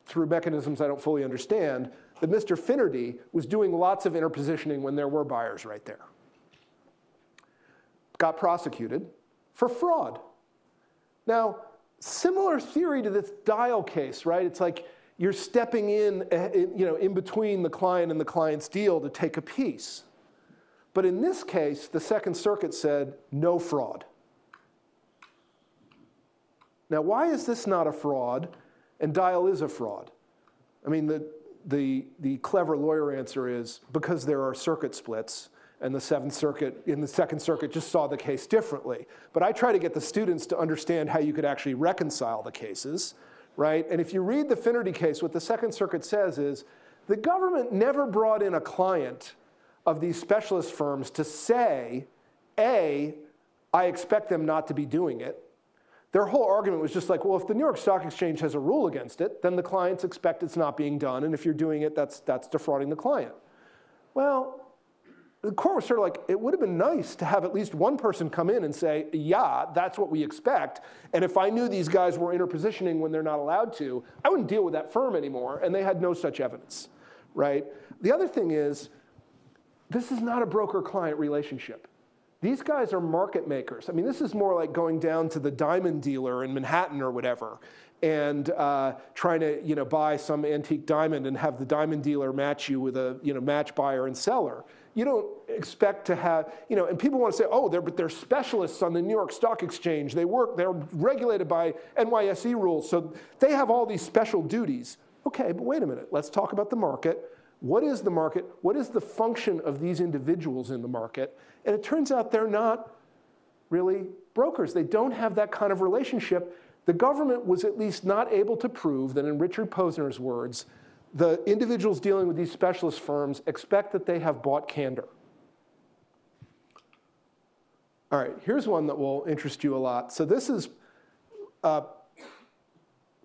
through mechanisms I don't fully understand, that Mr. Finnerty was doing lots of interpositioning when there were buyers right there. Got prosecuted for fraud. Now, similar theory to this Dial case, right? It's like you're stepping in, eh, you know, in between the client and the client's deal to take a piece. But in this case, the Second Circuit said no fraud. Now, why is this not a fraud and Dial is a fraud? I mean, the, the, the clever lawyer answer is because there are circuit splits and the Seventh Circuit in the Second Circuit just saw the case differently. But I try to get the students to understand how you could actually reconcile the cases, right? And if you read the Finnerty case, what the Second Circuit says is the government never brought in a client of these specialist firms to say, A, I expect them not to be doing it. Their whole argument was just like, well, if the New York Stock Exchange has a rule against it, then the clients expect it's not being done, and if you're doing it, that's, that's defrauding the client. Well, the court was sort of like, it would have been nice to have at least one person come in and say, yeah, that's what we expect. And if I knew these guys were interpositioning when they're not allowed to, I wouldn't deal with that firm anymore. And they had no such evidence, right? The other thing is, this is not a broker client relationship. These guys are market makers. I mean, this is more like going down to the diamond dealer in Manhattan or whatever and uh, trying to you know, buy some antique diamond and have the diamond dealer match you with a you know, match buyer and seller. You don't expect to have, you know, and people want to say, oh, they're, but they're specialists on the New York Stock Exchange. They work, they're regulated by NYSE rules, so they have all these special duties. Okay, but wait a minute, let's talk about the market. What is the market? What is the function of these individuals in the market? And it turns out they're not really brokers. They don't have that kind of relationship. The government was at least not able to prove that, in Richard Posner's words, the individuals dealing with these specialist firms expect that they have bought candor. All right, here's one that will interest you a lot. So this is uh,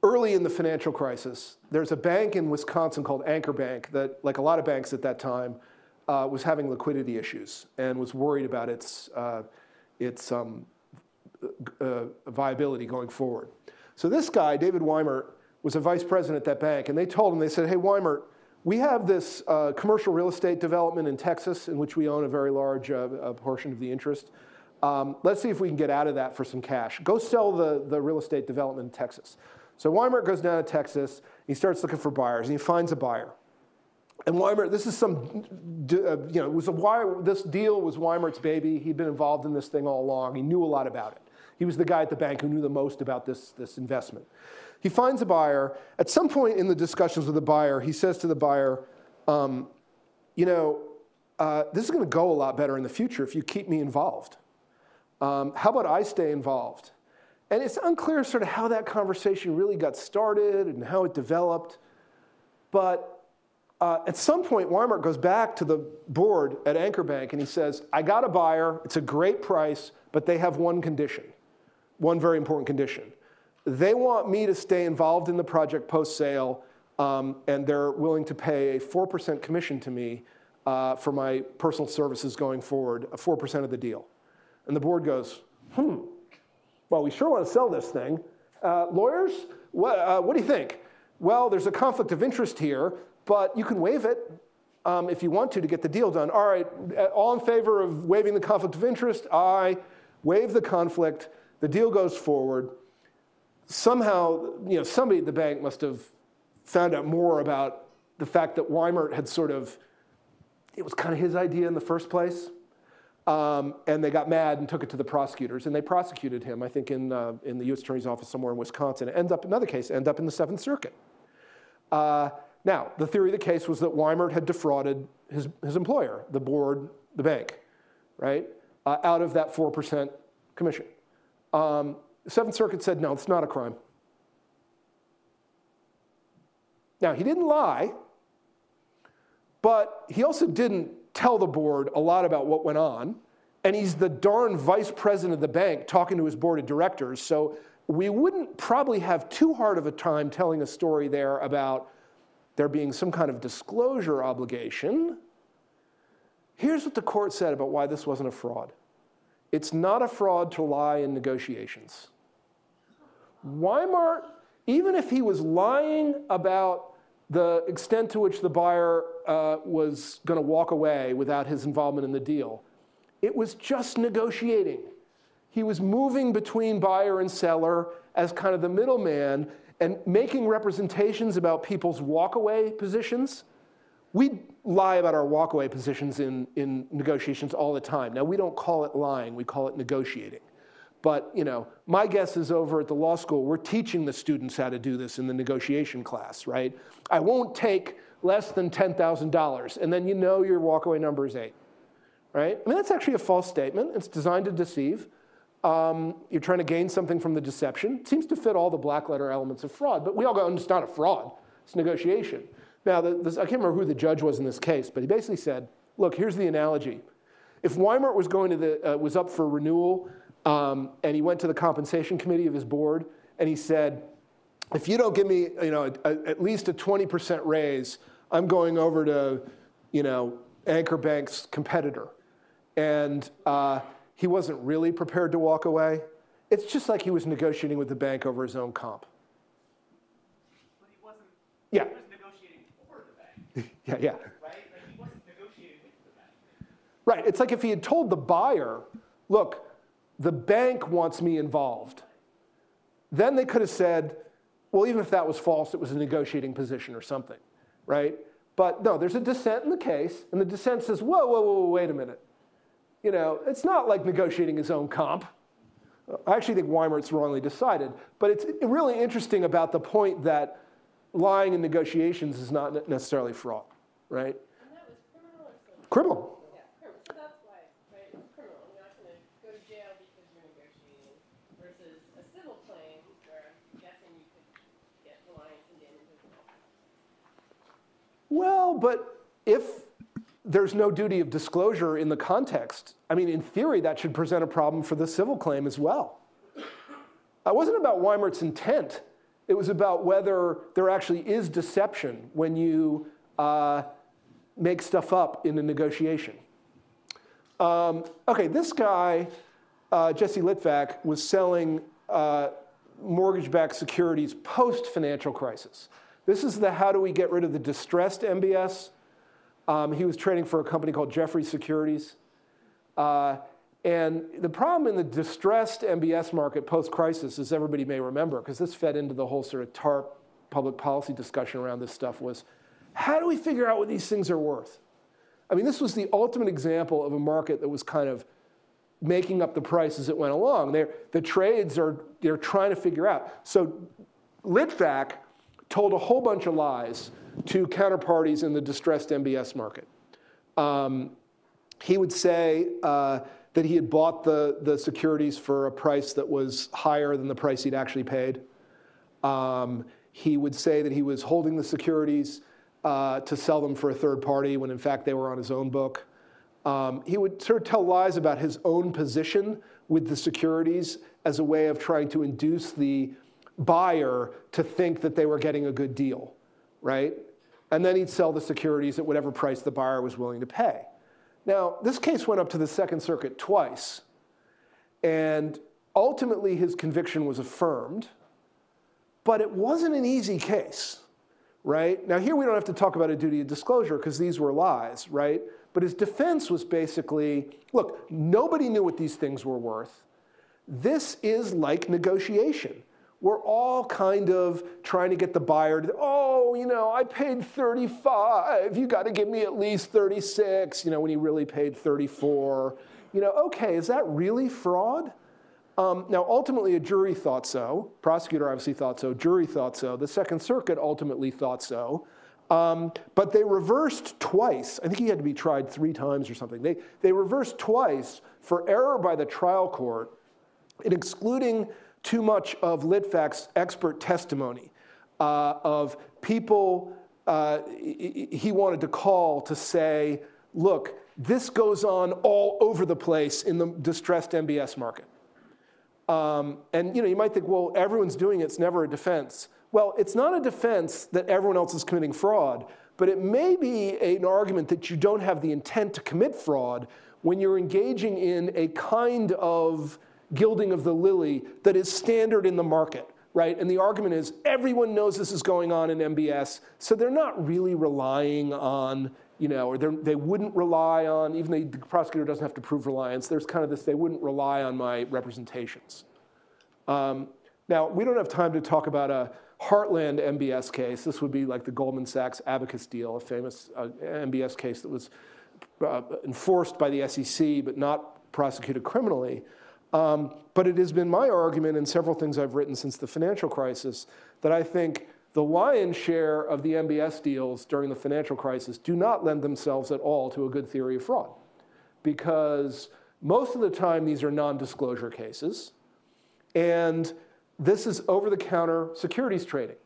early in the financial crisis. There's a bank in Wisconsin called Anchor Bank that, like a lot of banks at that time, uh, was having liquidity issues and was worried about its, uh, its um, uh, viability going forward. So this guy, David Weimert, was a vice president at that bank, and they told him, they said, hey, Weimert, we have this uh, commercial real estate development in Texas in which we own a very large uh, portion of the interest. Um, let's see if we can get out of that for some cash. Go sell the, the real estate development in Texas. So Weimert goes down to Texas, he starts looking for buyers, and he finds a buyer. And Weimert, this is some, uh, you know, was a, this deal was Weimert's baby. He'd been involved in this thing all along. He knew a lot about it. He was the guy at the bank who knew the most about this, this investment. He finds a buyer. At some point in the discussions with the buyer, he says to the buyer, um, you know, uh, this is going to go a lot better in the future if you keep me involved. Um, how about I stay involved? And it's unclear sort of how that conversation really got started and how it developed. But uh, at some point, Weimert goes back to the board at Anchor Bank and he says, I got a buyer, it's a great price, but they have one condition, one very important condition. They want me to stay involved in the project post sale, um, and they're willing to pay a 4% commission to me uh, for my personal services going forward, 4% of the deal. And the board goes, hmm, well, we sure want to sell this thing. Uh, lawyers, what, uh, what do you think? Well, there's a conflict of interest here, but you can waive it um, if you want to to get the deal done. All right, uh, all in favor of waiving the conflict of interest? I Waive the conflict. The deal goes forward. Somehow, you know, somebody at the bank must have found out more about the fact that Weimert had sort of, it was kind of his idea in the first place. Um, and they got mad and took it to the prosecutors, and they prosecuted him, I think, in, uh, in the U.S. Attorney's Office somewhere in Wisconsin. It ends up, another case, end up in the Seventh Circuit. Uh, now, the theory of the case was that Weimert had defrauded his, his employer, the board, the bank, right, uh, out of that 4% commission. Um, the Seventh Circuit said, no, it's not a crime. Now, he didn't lie, but he also didn't tell the board a lot about what went on. And he's the darn vice president of the bank talking to his board of directors. So we wouldn't probably have too hard of a time telling a story there about there being some kind of disclosure obligation. Here's what the court said about why this wasn't a fraud it's not a fraud to lie in negotiations. Weimert, even if he was lying about the extent to which the buyer uh, was going to walk away without his involvement in the deal. It was just negotiating. He was moving between buyer and seller as kind of the middleman and making representations about people's walkaway positions. We lie about our walkaway positions in, in negotiations all the time. Now, we don't call it lying, we call it negotiating. But you know, my guess is over at the law school, we're teaching the students how to do this in the negotiation class, right? I won't take less than $10,000, and then you know your walkaway number is eight, right? I mean, that's actually a false statement. It's designed to deceive. Um, you're trying to gain something from the deception. It seems to fit all the black letter elements of fraud, but we all go, it's not a fraud, it's negotiation. Now, the, this, I can't remember who the judge was in this case, but he basically said, look, here's the analogy. If Weimert was going to the, uh, was up for renewal um, and he went to the compensation committee of his board and he said, if you don't give me you know, a, a, at least a 20% raise, I'm going over to you know, anchor bank's competitor. And uh, he wasn't really prepared to walk away. It's just like he was negotiating with the bank over his own comp. But he wasn't, Yeah, he was negotiating for the bank, *laughs* yeah, yeah. right? Like, he wasn't negotiating with the bank. Right. It's like if he had told the buyer, look, the bank wants me involved. Then they could have said, well, even if that was false, it was a negotiating position or something, right? But no, there's a dissent in the case, and the dissent says, whoa, whoa, whoa, wait a minute. You know, it's not like negotiating his own comp. I actually think Weimert's wrongly decided, but it's really interesting about the point that lying in negotiations is not necessarily fraud, right? And that was criminal or civil? Criminal. Yeah, criminal. So that's why, right, it's criminal. You're not gonna go to jail because you're negotiating versus a civil claim where I'm guessing you could get reliance and damages and all that. Well, but if there's no duty of disclosure in the context, I mean, in theory, that should present a problem for the civil claim as well. It wasn't about Weimert's intent. It was about whether there actually is deception when you uh, make stuff up in a negotiation. Um, okay, this guy, uh, Jesse Litvak, was selling uh, mortgage-backed securities post-financial crisis. This is the how do we get rid of the distressed MBS. Um, he was trading for a company called Jefferies Securities. Uh, and the problem in the distressed MBS market post-crisis, as everybody may remember, because this fed into the whole sort of TARP public policy discussion around this stuff, was how do we figure out what these things are worth? I mean, this was the ultimate example of a market that was kind of making up the price as it went along. They're, the trades are they're trying to figure out. So Litvak told a whole bunch of lies to counterparties in the distressed MBS market. Um, he would say uh, that he had bought the, the securities for a price that was higher than the price he'd actually paid. Um, he would say that he was holding the securities uh, to sell them for a third party when in fact they were on his own book. Um, he would sort of tell lies about his own position with the securities as a way of trying to induce the buyer to think that they were getting a good deal, right? And then he'd sell the securities at whatever price the buyer was willing to pay. Now, this case went up to the Second Circuit twice, and ultimately his conviction was affirmed, but it wasn't an easy case, right? Now, here we don't have to talk about a duty of disclosure because these were lies, right? But his defense was basically look, nobody knew what these things were worth. This is like negotiation. We're all kind of trying to get the buyer to, oh, you know, I paid 35. You got to give me at least 36, you know, when he really paid 34. You know, okay, is that really fraud? Um, now, ultimately, a jury thought so. Prosecutor obviously thought so. Jury thought so. The Second Circuit ultimately thought so. Um, but they reversed twice. I think he had to be tried three times or something. They, they reversed twice for error by the trial court in excluding too much of Litvak's expert testimony uh, of people uh, he wanted to call to say, look, this goes on all over the place in the distressed MBS market. Um, and you know, you might think, well, everyone's doing it, it's never a defense. Well, it's not a defense that everyone else is committing fraud, but it may be an argument that you don't have the intent to commit fraud when you're engaging in a kind of gilding of the lily that is standard in the market, right? And the argument is everyone knows this is going on in MBS, so they're not really relying on, you know, or they wouldn't rely on, even though the prosecutor doesn't have to prove reliance, there's kind of this, they wouldn't rely on my representations. Um, now, we don't have time to talk about a Heartland MBS case. This would be like the Goldman Sachs Abacus deal, a famous uh, MBS case that was uh, enforced by the SEC but not prosecuted criminally. Um, but it has been my argument in several things I've written since the financial crisis that I think the lion's share of the MBS deals during the financial crisis do not lend themselves at all to a good theory of fraud. Because most of the time, these are non disclosure cases. And this is over the counter securities trading.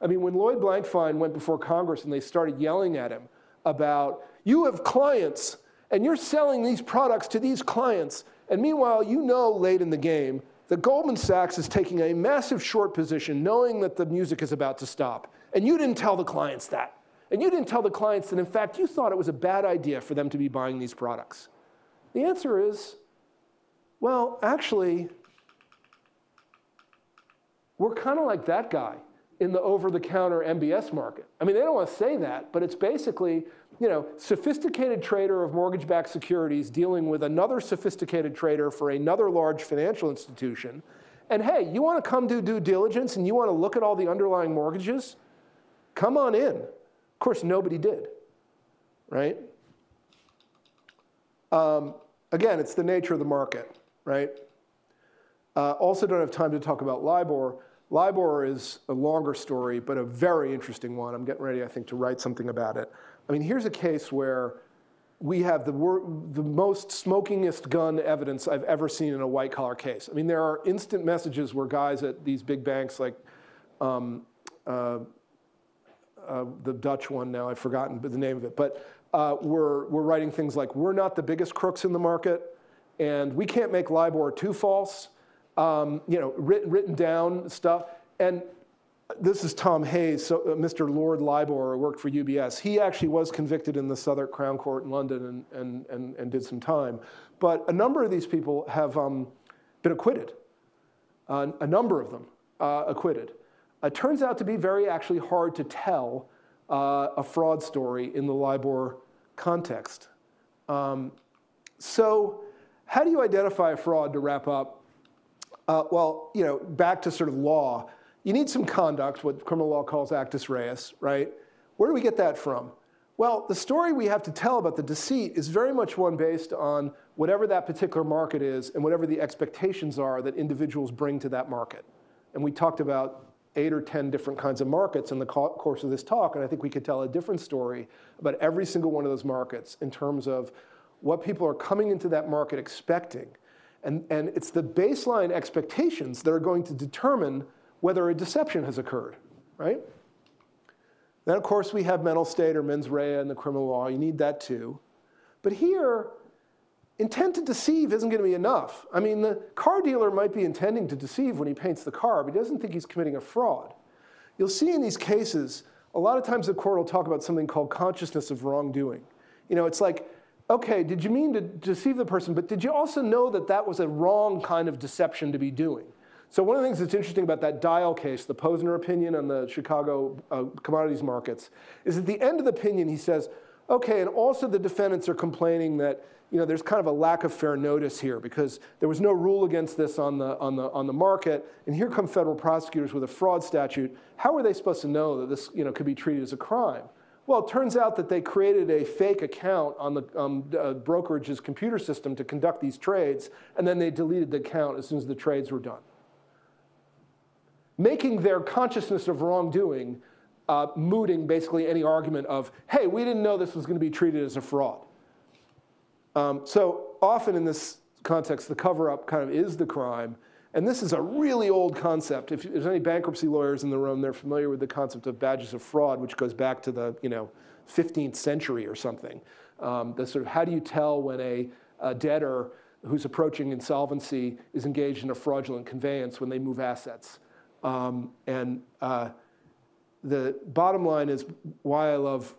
I mean, when Lloyd Blankfein went before Congress and they started yelling at him about, you have clients and you're selling these products to these clients. And meanwhile, you know late in the game that Goldman Sachs is taking a massive short position knowing that the music is about to stop. And you didn't tell the clients that. And you didn't tell the clients that, in fact, you thought it was a bad idea for them to be buying these products. The answer is well, actually, we're kind of like that guy in the over-the-counter MBS market. I mean, they don't want to say that, but it's basically, you know, sophisticated trader of mortgage-backed securities dealing with another sophisticated trader for another large financial institution. And hey, you want to come do due diligence and you want to look at all the underlying mortgages? Come on in. Of course, nobody did, right? Um, again, it's the nature of the market, right? Uh, also, don't have time to talk about LIBOR. LIBOR is a longer story, but a very interesting one. I'm getting ready, I think, to write something about it. I mean, here's a case where we have the, the most smokingest gun evidence I've ever seen in a white collar case. I mean, there are instant messages where guys at these big banks, like um, uh, uh, the Dutch one now, I've forgotten the name of it, but uh, we're, we're writing things like, we're not the biggest crooks in the market, and we can't make LIBOR too false um, you know, written, written down stuff. And this is Tom Hayes, so, uh, Mr. Lord Libor, who worked for UBS. He actually was convicted in the Southwark Crown Court in London and, and, and, and did some time. But a number of these people have um, been acquitted, uh, a number of them uh, acquitted. It turns out to be very actually hard to tell uh, a fraud story in the LIBOR context. Um, so, how do you identify a fraud to wrap up? Uh, well, you know, back to sort of law, you need some conduct, what criminal law calls actus reus, right? Where do we get that from? Well, the story we have to tell about the deceit is very much one based on whatever that particular market is and whatever the expectations are that individuals bring to that market. And we talked about eight or 10 different kinds of markets in the course of this talk, and I think we could tell a different story about every single one of those markets in terms of what people are coming into that market expecting and, and it's the baseline expectations that are going to determine whether a deception has occurred, right? Then, of course, we have mental state or mens rea in the criminal law. You need that too. But here, intent to deceive isn't going to be enough. I mean, the car dealer might be intending to deceive when he paints the car, but he doesn't think he's committing a fraud. You'll see in these cases, a lot of times the court will talk about something called consciousness of wrongdoing. You know, it's like okay, did you mean to deceive the person, but did you also know that that was a wrong kind of deception to be doing? So one of the things that's interesting about that Dial case, the Posner opinion on the Chicago uh, commodities markets, is at the end of the opinion he says, okay, and also the defendants are complaining that you know, there's kind of a lack of fair notice here because there was no rule against this on the, on, the, on the market, and here come federal prosecutors with a fraud statute. How are they supposed to know that this you know, could be treated as a crime? Well, it turns out that they created a fake account on the um, uh, brokerage's computer system to conduct these trades, and then they deleted the account as soon as the trades were done. Making their consciousness of wrongdoing uh, mooting basically any argument of, hey, we didn't know this was going to be treated as a fraud. Um, so often in this context, the cover up kind of is the crime, and this is a really old concept. If there's any bankruptcy lawyers in the room, they're familiar with the concept of badges of fraud, which goes back to the you know 15th century or something. Um, the sort of how do you tell when a, a debtor who's approaching insolvency is engaged in a fraudulent conveyance when they move assets? Um, and uh, the bottom line is why I love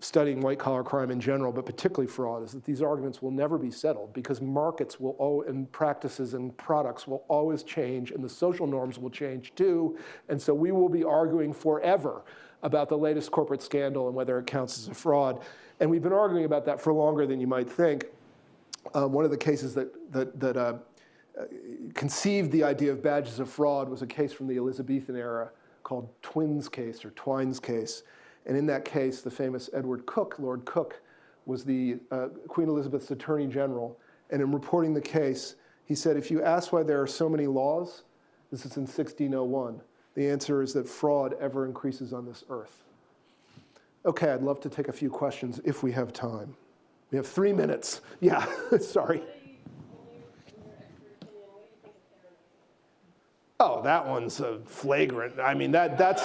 studying white collar crime in general, but particularly fraud, is that these arguments will never be settled because markets will and practices and products will always change and the social norms will change too. And so we will be arguing forever about the latest corporate scandal and whether it counts as a fraud. And we've been arguing about that for longer than you might think. Um, one of the cases that, that, that uh, conceived the idea of badges of fraud was a case from the Elizabethan era called Twins case or Twyne's case. And in that case, the famous Edward Coke, Lord Coke, was the uh, Queen Elizabeth's Attorney General. And in reporting the case, he said, if you ask why there are so many laws, this is in 1601, the answer is that fraud ever increases on this earth. Okay, I'd love to take a few questions if we have time. We have three minutes. Yeah, *laughs* sorry. Oh, that one's a flagrant. I mean, that, that's.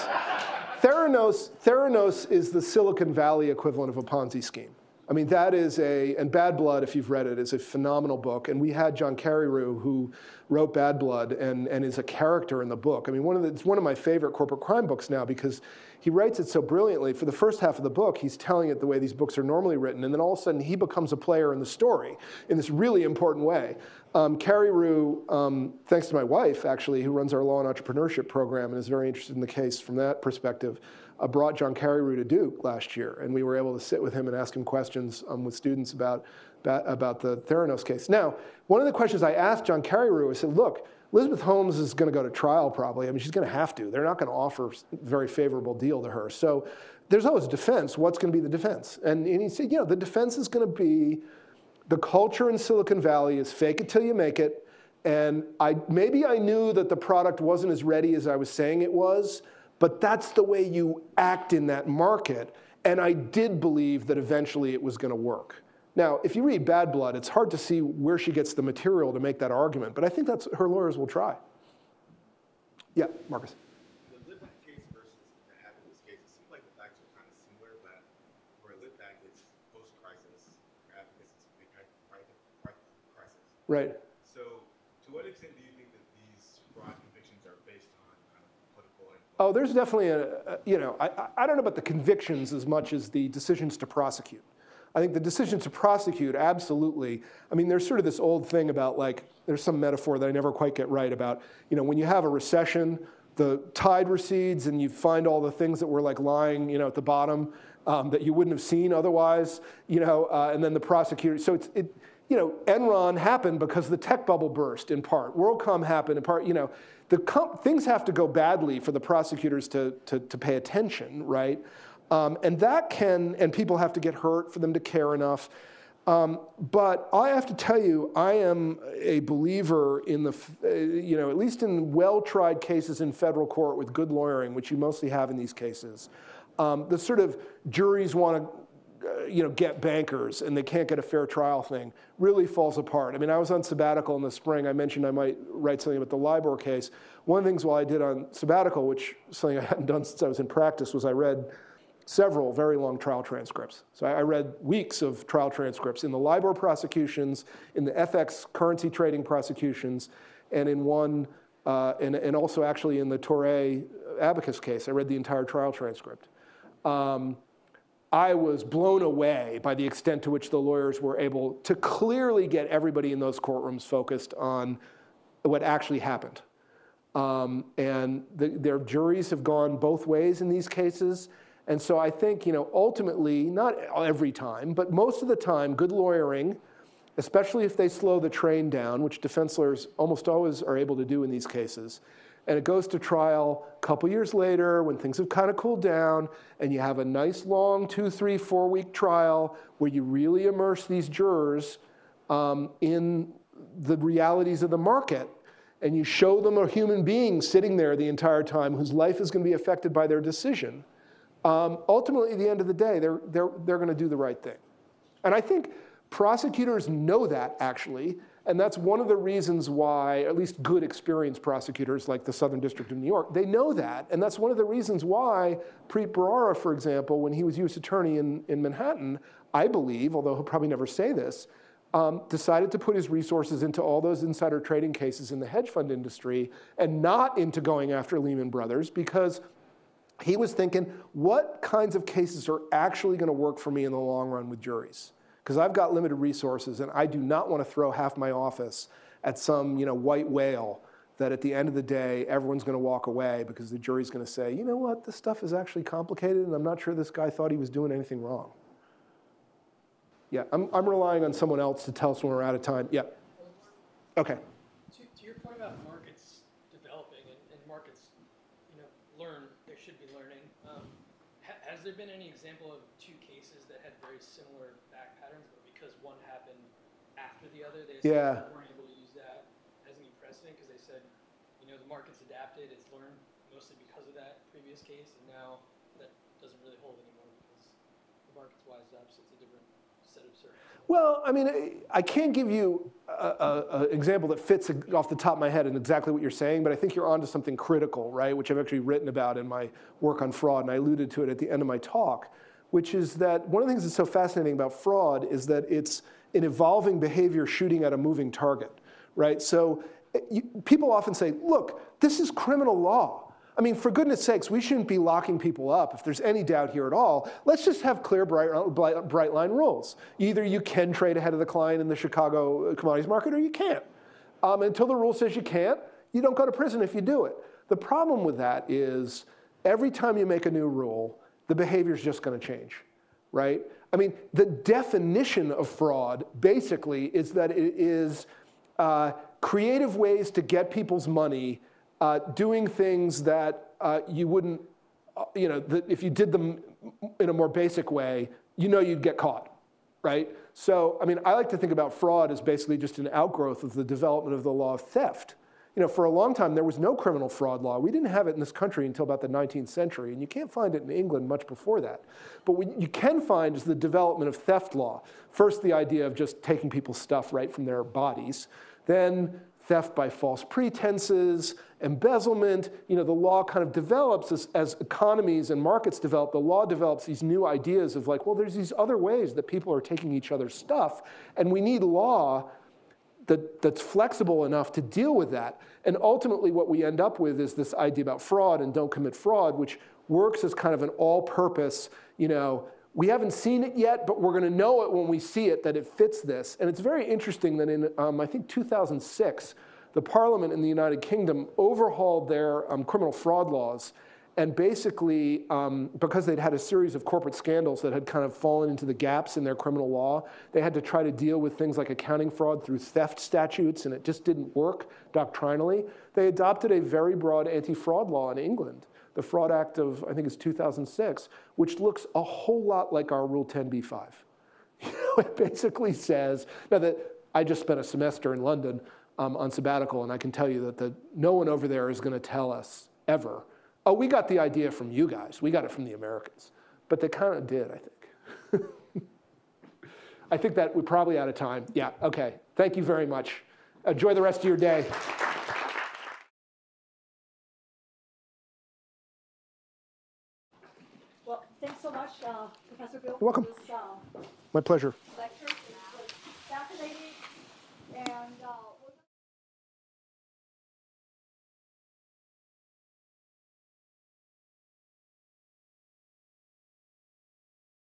Theranos, Theranos is the Silicon Valley equivalent of a Ponzi scheme. I mean, that is a, and Bad Blood, if you've read it, is a phenomenal book. And we had John Carreyrou, who wrote Bad Blood and, and is a character in the book. I mean, one of the, it's one of my favorite corporate crime books now because he writes it so brilliantly. For the first half of the book, he's telling it the way these books are normally written. And then all of a sudden, he becomes a player in the story in this really important way. Um, Carreyrou, um, thanks to my wife, actually, who runs our law and entrepreneurship program and is very interested in the case from that perspective, uh, brought John Carreyrou to Duke last year, and we were able to sit with him and ask him questions um, with students about, about, the Theranos case. Now, one of the questions I asked John Carreyrou, I said, look, Elizabeth Holmes is going to go to trial probably. I mean, she's going to have to. They're not going to offer a very favorable deal to her. So there's always defense. What's going to be the defense? And, and he said, you know, the defense is going to be the culture in Silicon Valley is fake it till you make it. And I, maybe I knew that the product wasn't as ready as I was saying it was, but that's the way you act in that market. And I did believe that eventually it was going to work. Now, if you read Bad Blood, it's hard to see where she gets the material to make that argument, but I think that's her lawyers will try. Yeah, Marcus. The Oh, there's definitely a, a- you know, I, I- don't know about the convictions as much as the decisions to prosecute. I think the decision to prosecute, absolutely. I mean, there's sort of this old thing about like, there's some metaphor that I never quite get right about, you know, when you have a recession, the tide recedes and you find all the things that were like lying, you know, at the bottom um, that you wouldn't have seen otherwise, you know, uh, and then the prosecutor. So it's, it, you know, Enron happened because the tech bubble burst in part. WorldCom happened in part, you know, the things have to go badly for the prosecutors to, to, to pay attention, right? Um, and that can, and people have to get hurt for them to care enough. Um, but I have to tell you, I am a believer in the, uh, you know, at least in well tried cases in federal court with good lawyering, which you mostly have in these cases. Um, the sort of juries want to, you know, get bankers and they can't get a fair trial thing really falls apart. I mean, I was on sabbatical in the spring. I mentioned I might write something about the LIBOR case. One of the things while I did on sabbatical, which something I hadn't done since I was in practice, was I read several very long trial transcripts. So I I read weeks of trial transcripts in the LIBOR prosecutions, in the FX currency trading prosecutions, and in one, uh, and, and also actually in the Tourre Abacus case. I read the entire trial transcript. Um, I was blown away by the extent to which the lawyers were able to clearly get everybody in those courtrooms focused on what actually happened. Um, and the, their juries have gone both ways in these cases. And so I think, you know, ultimately, not every time, but most of the time, good lawyering, especially if they slow the train down, which defense lawyers almost always are able to do in these cases, and it goes to trial a couple years later when things have kind of cooled down, and you have a nice long two, three, four week trial where you really immerse these jurors um, in the realities of the market and you show them a human being sitting there the entire time whose life is going to be affected by their decision, um, ultimately, at the end of the day, they're, they're, they're going to do the right thing. And I think prosecutors know that, actually, and that's one of the reasons why, at least good experienced prosecutors like the Southern District of New York, they know that. And that's one of the reasons why Preet Bharara, for example, when he was U.S. Attorney in, in Manhattan, I believe, although he'll probably never say this, um, decided to put his resources into all those insider trading cases in the hedge fund industry and not into going after Lehman Brothers because he was thinking, what kinds of cases are actually going to work for me in the long run with juries? Because I've got limited resources and I do not want to throw half my office at some you know, white whale that at the end of the day, everyone's going to walk away because the jury's going to say, you know what, this stuff is actually complicated and I'm not sure this guy thought he was doing anything wrong. Yeah, I'm, I'm relying on someone else to tell us when we're out of time. Yeah. Okay. To, to your point about markets developing and, and markets, you know, learn, they should be learning. Um, ha, has there been any example of two cases that had very similar back patterns, but because one happened after the other, they Yeah. weren't able to use that as any precedent because they said, you know, the market's adapted, it's learned mostly because of that previous case, and now that doesn't really hold anymore because the market's wised up, so it's a different set of circumstances. Well, I mean, I- can't give you an example that fits off the top of my head in exactly what you're saying, but I think you're onto something critical, right? Which I've actually written about in my work on fraud, and I alluded to it at the end of my talk, which is that one of the things that's so fascinating about fraud is that it's an evolving behavior shooting at a moving target, right? So eh, you, people often say, look, this is criminal law. I mean, for goodness sakes, we shouldn't be locking people up if there's any doubt here at all. Let's just have clear, bright, bright, bright line rules. Either you can trade ahead of the client in the Chicago commodities market or you can't. Um, until the rule says you can't, you don't go to prison if you do it. The problem with that is every time you make a new rule, the behavior is just going to change, right? I mean, the definition of fraud basically is that it is uh, creative ways to get people's money uh, doing things that uh, you wouldn't, uh, you know, that if you did them in a more basic way, you know you'd get caught, right? So, I mean, I like to think about fraud as basically just an outgrowth of the development of the law of theft. You know, for a long time, there was no criminal fraud law. We didn't have it in this country until about the 19th century, and you can't find it in England much before that. But what you can find is the development of theft law. First, the idea of just taking people's stuff right from their bodies. Then theft by false pretenses, embezzlement. You know, the law kind of develops as, as economies and markets develop. The law develops these new ideas of like, well, there's these other ways that people are taking each other's stuff, and we need law that, that's flexible enough to deal with that. And ultimately, what we end up with is this idea about fraud and don't commit fraud, which works as kind of an all-purpose, you know, we haven't seen it yet, but we're going to know it when we see it that it fits this. And it's very interesting that in, um, I think, 2006, the Parliament in the United Kingdom overhauled their um, criminal fraud laws. And basically, um, because they'd had a series of corporate scandals that had kind of fallen into the gaps in their criminal law, they had to try to deal with things like accounting fraud through theft statutes, and it just didn't work doctrinally. They adopted a very broad anti fraud law in England the Fraud Act of, I think it's 2006, which looks a whole lot like our Rule 10b-5. *laughs* You know, it basically says, now that I just spent a semester in London um, on sabbatical, and I can tell you that the, no one over there is going to tell us ever, oh, we got the idea from you guys. We got it from the Americans. But they kind of did, I think. *laughs* I think that we're probably out of time. Yeah, okay. Thank you very much. Enjoy the rest of your day. Well, thanks so much, uh, Professor Buell. welcome. For this, uh, My pleasure.